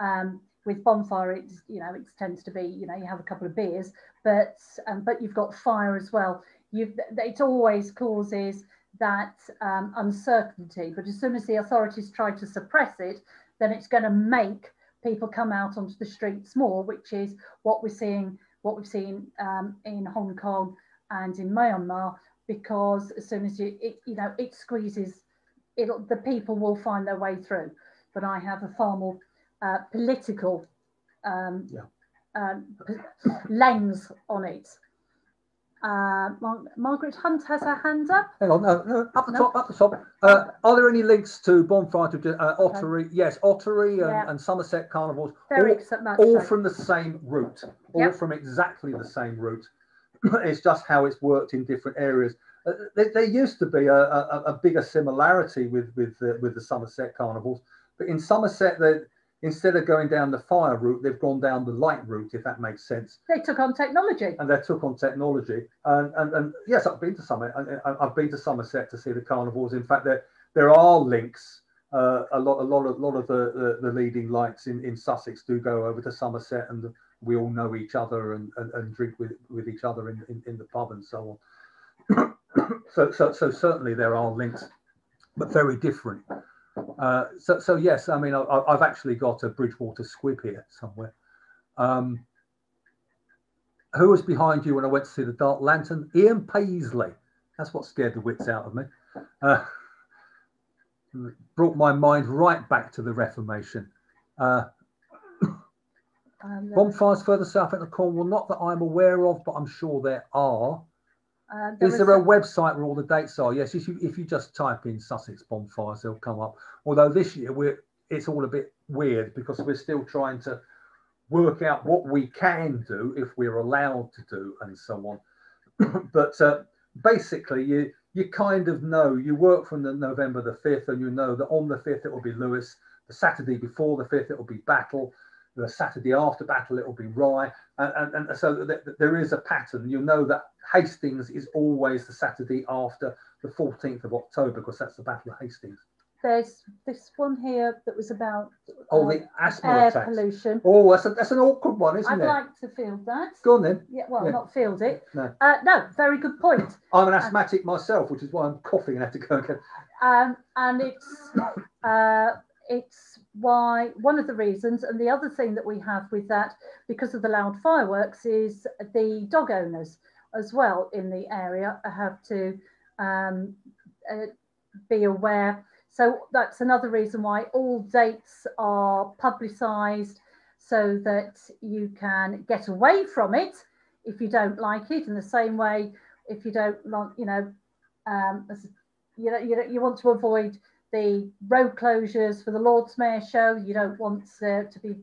Um, with bonfire, it's you know it tends to be you know you have a couple of beers, but but you've got fire as well. You've it always causes that um, uncertainty. But as soon as the authorities try to suppress it, then it's going to make people come out onto the streets more, which is what we're seeing what we've seen um, in Hong Kong and in Myanmar, because as soon as you, it, you know, it squeezes, it'll, the people will find their way through. But I have a far more uh, political um, yeah. uh, lens on it. Uh, Mar Margaret Hunt has her hand up. Hang on, no, no, up the no. top, up the top. Uh, are there any links to Bonfire to uh, Ottery? Okay. Yes, Ottery and, yeah. and, Somerset carnivals, Very all, all so. from the same route, all yep. from exactly the same route. [CLEARS THROAT] it's just how it's worked in different areas. Uh, there, there, used to be a, a, a bigger similarity with with the, with the Somerset carnivals, but in Somerset, instead of going down the fire route, they've gone down the light route, if that makes sense. They took on technology. And they took on technology. And, and, and yes, I've been to Somerset. I've been to Somerset to see the carnivals. In fact, there there are links. Uh, a lot, a lot of, lot of the, the, the, leading lights in, in Sussex do go over to Somerset, and we all know each other and, and, and drink with, with each other in, in, in the pub and so on. [COUGHS] so, so, so certainly there are links, but very different. Uh, so, so yes, I mean, I, have actually got a Bridgwater squib here somewhere. Um, who was behind you when I went to see the Dark Lantern? Ian Paisley. That's what scared the wits out of me. Uh, brought my mind right back to the Reformation. Uh, um, bonfires further south in the Cornwall, not that I'm aware of, but I'm sure there are. Uh, there Is there a, a website where all the dates are? Yes, if you, if you just type in Sussex bonfires, they'll come up. Although this year we're it's all a bit weird because we're still trying to work out what we can do if we're allowed to do and so on. [COUGHS] but uh, basically, you you kind of know you work from the November the fifth, and you know that on the fifth it will be Lewes. The Saturday before the fifth it will be Battle. The Saturday after Battle it will be Rye, and, and, and so th- there is a pattern. You'll know that Hastings is always the Saturday after the 14th of October because that's the Battle of Hastings. There's this one here that was about oh the uh, asthma air attacks. pollution. Oh, that's a, that's an awkward one, isn't I'd it? I'd like to field that. Go on then. Yeah, well, yeah. not field it. No. Uh, no, very good point. [LAUGHS] I'm an asthmatic myself, which is why I'm coughing and have to go and get. Um, and it's uh, it's why one of the reasons, and the other thing that we have with that, because of the loud fireworks, is the dog owners as well in the area have to um, uh, be aware. So that's another reason why all dates are publicised so that you can get away from it if you don't like it. In the same way, if you don't want, you know, um, you know, you, you want to avoid the road closures for the Lord's Mayor show. You don't want uh, to be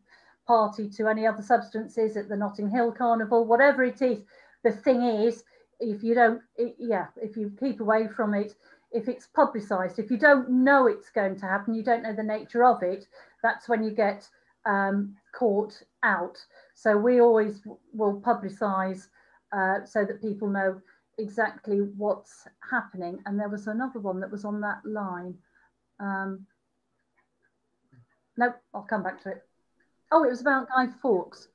party to any other substances at the Notting Hill Carnival, whatever it is. The thing is, if you don't, yeah, if you keep away from it, if it's publicised, if you don't know it's going to happen, you don't know the nature of it, that's when you get um, caught out. So we always will publicise uh, so that people know exactly what's happening. And there was another one that was on that line. Um, no, I'll come back to it. Oh, it was about Guy Fawkes.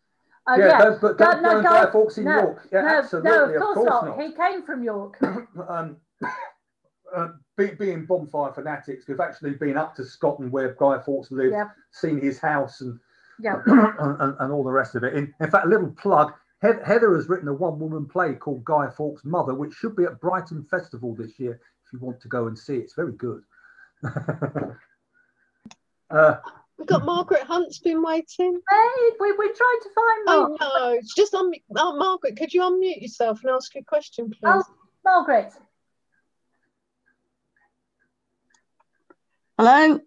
Uh, yeah, yeah. Don't, but don't, no, Guy, Guy Fawkes in no, York. Yeah, no, absolutely. No, of course, of course not. not. He came from York. [COUGHS] um, [COUGHS] uh, be, being bonfire fanatics, we've actually been up to Scotland where Guy Fawkes lived, yeah. seen his house and, yeah. [COUGHS] and, and, all the rest of it. In, in fact, a little plug Heather has written a one woman play called Guy Fawkes' Mother, which should be at Brighton Festival this year if you want to go and see it. It's very good. [LAUGHS] uh, We've got Margaret Hunt's been waiting. Hey, we, we tried to find Margaret. Oh no, it's just on oh, Margaret. Could you unmute yourself and ask your question, please? Oh, Margaret. Hello.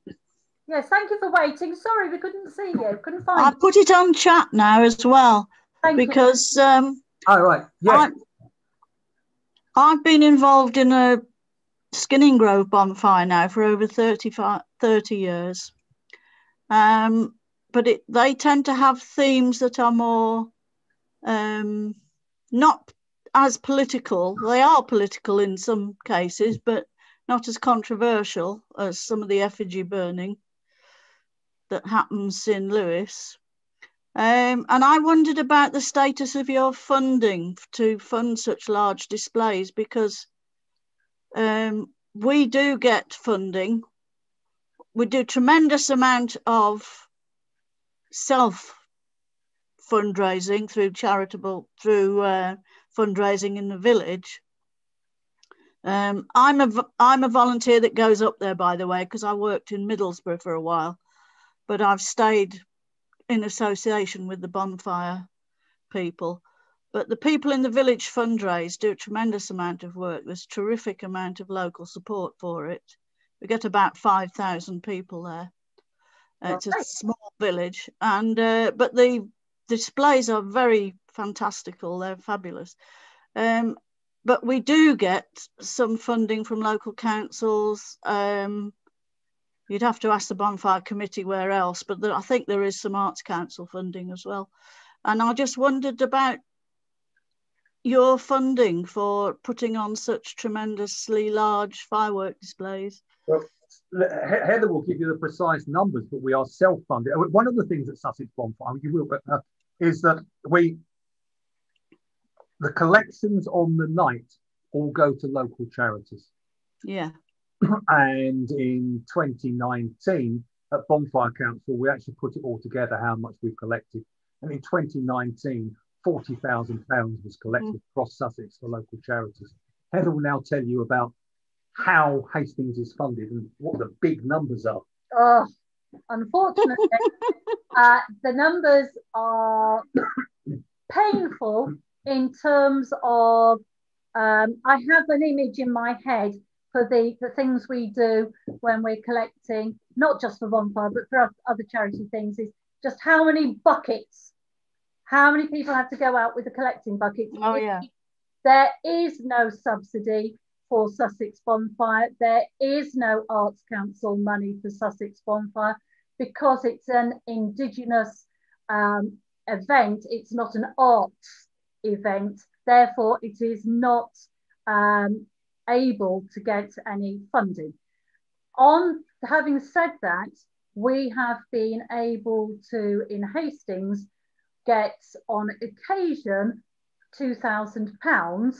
Yes, thank you for waiting. Sorry, we couldn't see you. Couldn't find. I put it on chat now as well thank because. You. Um, All right. Yeah. I, I've been involved in a Skinningrove bonfire now for over 35, 30 years. Um, but it, they tend to have themes that are more um, not as political. They are political in some cases, but not as controversial as some of the effigy burning that happens in Lewes. Um, and I wondered about the status of your funding to fund such large displays because um, we do get funding. We do tremendous amount of self fundraising through charitable through uh, fundraising in the village. Um, I'm a I'm a volunteer that goes up there, by the way, because I worked in Middlesbrough for a while, but I've stayed in association with the bonfire people. But the people in the village fundraise do a tremendous amount of work. There's a terrific amount of local support for it. We get about 5,000 people there. Uh, it's a small village, and uh, but the displays are very fantastical. They're fabulous. Um, but we do get some funding from local councils. Um, You'd have to ask the bonfire committee where else, but I think there is some Arts Council funding as well. And I just wondered about your funding for putting on such tremendously large firework displays. Well, Heather will give you the precise numbers, but we are self-funded. One of the things at Sussex Bonfire, you will, but uh, is that we the collections on the night all go to local charities. Yeah. [CLEARS THROAT] And in 2019, at Bonfire Council, we actually put it all together how much we've collected. And in 2019, £40,000 was collected mm. across Sussex for local charities. Heather will now tell you about how Hastings is funded and what the big numbers are. Oh, unfortunately, [LAUGHS] uh, the numbers are painful in terms of um, I have an image in my head for the, the things we do when we're collecting, not just for bonfire, but for other charity things, is just how many buckets, how many people have to go out with the collecting bucket? Oh, yeah. There is no subsidy for Sussex Bonfire. There is no Arts Council money for Sussex Bonfire because it's an Indigenous um, event. It's not an arts event. Therefore, it is not um, able to get any funding. On having said that, we have been able to, in Hastings, get on occasion £2,000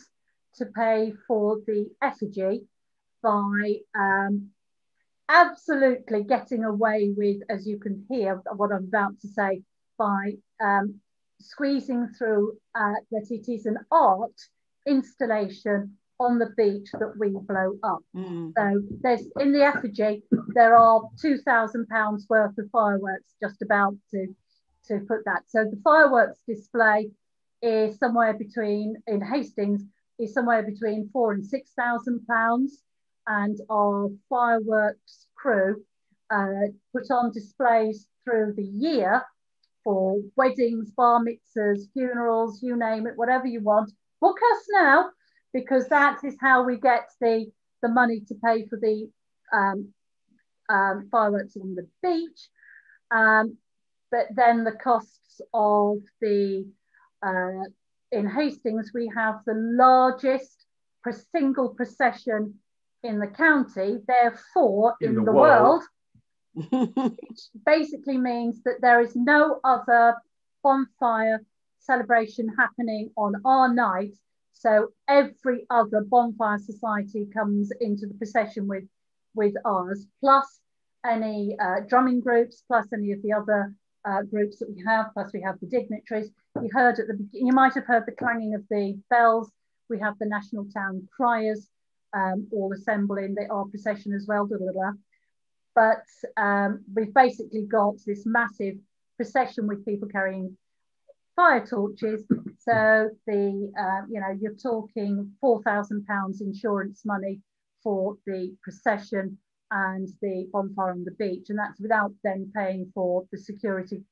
to pay for the effigy by um, absolutely getting away with, as you can hear what I'm about to say, by um, squeezing through uh, that it is an art installation on the beach that we blow up. Mm. So there's in the effigy there are two thousand pounds worth of fireworks just about to to put that. So the fireworks display is somewhere between in Hastings is somewhere between four and six thousand pounds, and our fireworks crew uh, put on displays through the year for weddings, bar mitzvahs, funerals, you name it, whatever you want. Book us now because that is how we get the, the money to pay for the um, um, fireworks on the beach. Um, but then the costs of the, uh, in Hastings, we have the largest single procession in the county, therefore in, in the, the, world, world [LAUGHS] which basically means that there is no other bonfire celebration happening on our night. So every other bonfire society comes into the procession with, with ours, plus any uh, drumming groups, plus any of the other uh, groups that we have, plus we have the dignitaries. You heard at the you might have heard the clanging of the bells. We have the National Town Criers um, all assemble in the, our procession as well. Blah, blah, blah. But um, we've basically got this massive procession with people carrying fire torches. So the uh, you know you're talking four thousand pounds insurance money for the procession and the bonfire on the beach, and that's without then paying for the security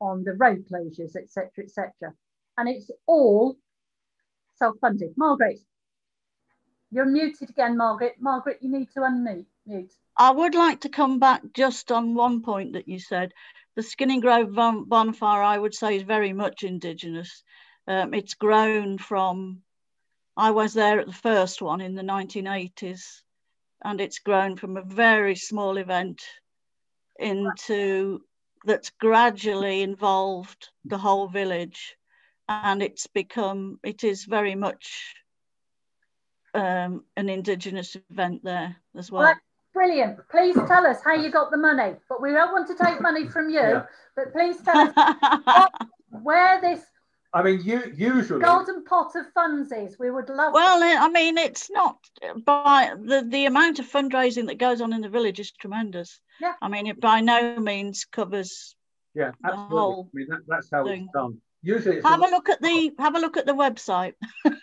on the road closures, etc., etc. And it's all self-funded. Margaret, you're muted again, Margaret. Margaret, you need to unmute. Mute. I would like to come back just on one point that you said. The Skinningrove bonfire, I would say, is very much indigenous. Um, it's grown from, I was there at the first one in the 1980s, and it's grown from a very small event into that's gradually involved the whole village. And it's become, it is very much um, an indigenous event there as well. Brilliant. Please tell us how you got the money. But we don't want to take money from you. Yeah. But please tell us what, [LAUGHS] where this I mean, you usually golden pot of funds is. We would love. Well, to- I mean, it's not by the the amount of fundraising that goes on in the village is tremendous. Yeah. I mean, it by no means covers. Yeah, absolutely. The whole I mean, that, that's how thing. it's done. Usually, have a, a look at the have a look at the website. [LAUGHS]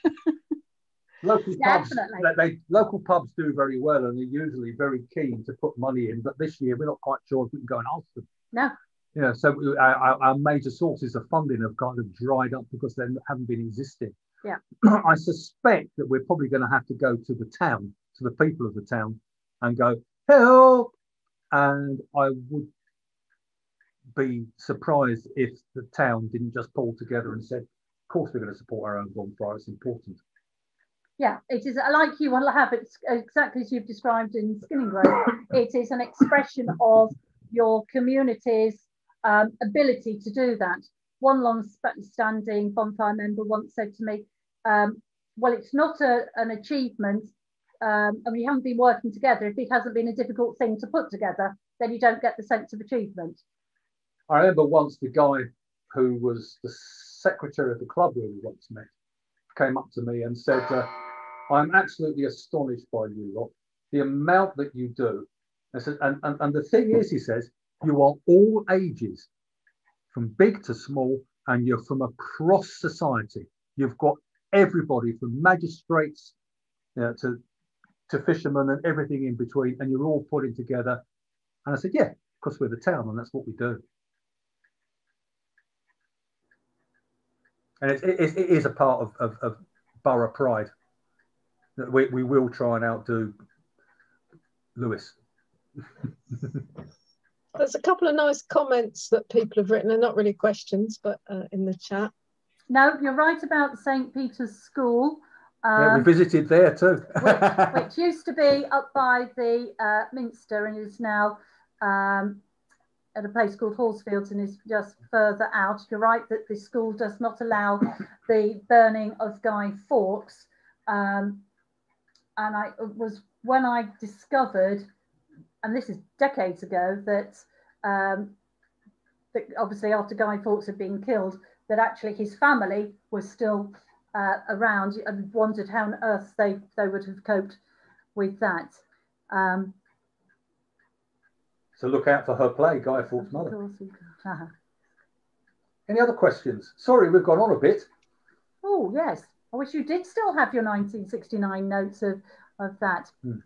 local pubs they local pubs do very well and they're usually very keen to put money in but this year we're not quite sure if we can go and ask them no know so our, our major sources of funding have kind of dried up because they haven't been existing yeah [CLEARS THROAT] i suspect that we're probably going to have to go to the town to the people of the town and go help and I would be surprised if the town didn't just pull together and said, "Of course, we're going to support our own bonfire. It's important." Yeah, it is like you will have it exactly as you've described in Skinningrove. it is an expression of your community's um, ability to do that. One long-standing bonfire member once said to me, um, "Well, it's not a, an achievement um, and we haven't been working together, if it hasn't been a difficult thing to put together, then you don't get the sense of achievement. I remember once the guy who was the secretary of the club where we once met came up to me and said, uh, I'm absolutely astonished by you lot, the amount that you do. I said, and, and, and the thing is, he says, you are all ages, from big to small, and you're from across society. You've got everybody from magistrates you know, to to fishermen and everything in between, and you're all putting together. And I said, yeah, because we're the town and that's what we do. And it, it, it is a part of, of, of borough pride that we, we will try and outdo Lewes. [LAUGHS] There's a couple of nice comments that people have written. They're not really questions, but uh, in the chat. No, you're right about St. Peter's School. Um, yeah, we um, visited there too. which, [LAUGHS] which, used to be up by the uh, Minster and is now um, at a place called Horsfields and is just further out. You're right that the school does not allow the burning of Guy Fawkes. Um, and I was when I discovered, and this is decades ago, that, um, that obviously after Guy Fawkes had been killed, that actually his family was still uh, around and wondered how on earth they, they would have coped with that. Um, so look out for her play, Guy Fawkes' mother. Uh-huh. [LAUGHS] Any other questions? Sorry, we've gone on a bit. Oh, yes. I wish you did still have your 1969 notes of, of that. Hmm.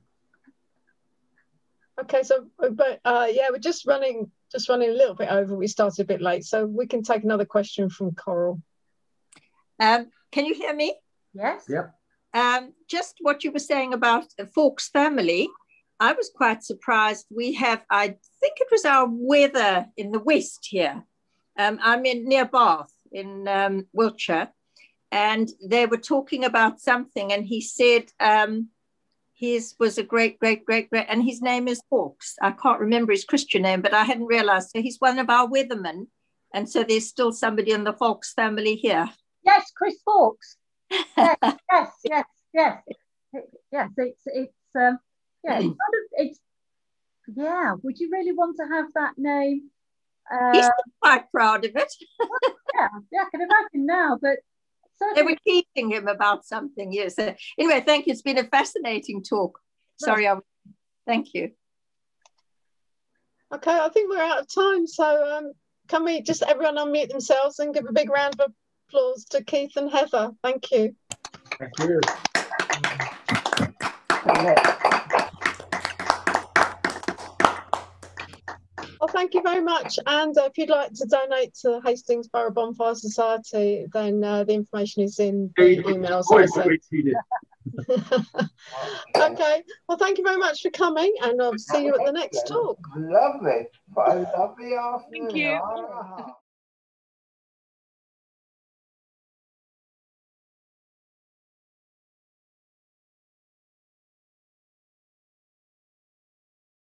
Okay, so but uh, yeah, we're just running just running a little bit over. We started a bit late, so we can take another question from Coral. Um, can you hear me? Yes. Yep. Um, just what you were saying about the Fawkes family, I was quite surprised. We have, I think it was our weather in the west here. Um, I'm in near Bath in um, Wiltshire, and they were talking about something, and he said his was a great, great, great, great, and his name is Fawkes. I can't remember his Christian name, but I hadn't realized. So he's one of our weathermen, and so there's still somebody in the Fawkes family here. Yes, Chris Fawkes. Yes, [LAUGHS] yes, yes, yes, yes. It's it's um yeah, it's, it's yeah. Would you really want to have that name? Uh, He's quite proud of it. [LAUGHS] yeah, yeah, I can imagine now, but. They were teaching him about something, yes. Uh, anyway, thank you. It's been a fascinating talk. Sorry, I, thank you. Okay, I think we're out of time. So um, can we just everyone unmute themselves and give a big round of applause to Keith and Heather. Thank you. Thank you. Well, thank you very much. And uh, if you'd like to donate to Hastings Borough Bonfire Society, then uh, the information is in the emails. [LAUGHS] okay. Well, thank you very much for coming, and I'll see you at the next talk. Lovely. What a lovely afternoon. Thank you.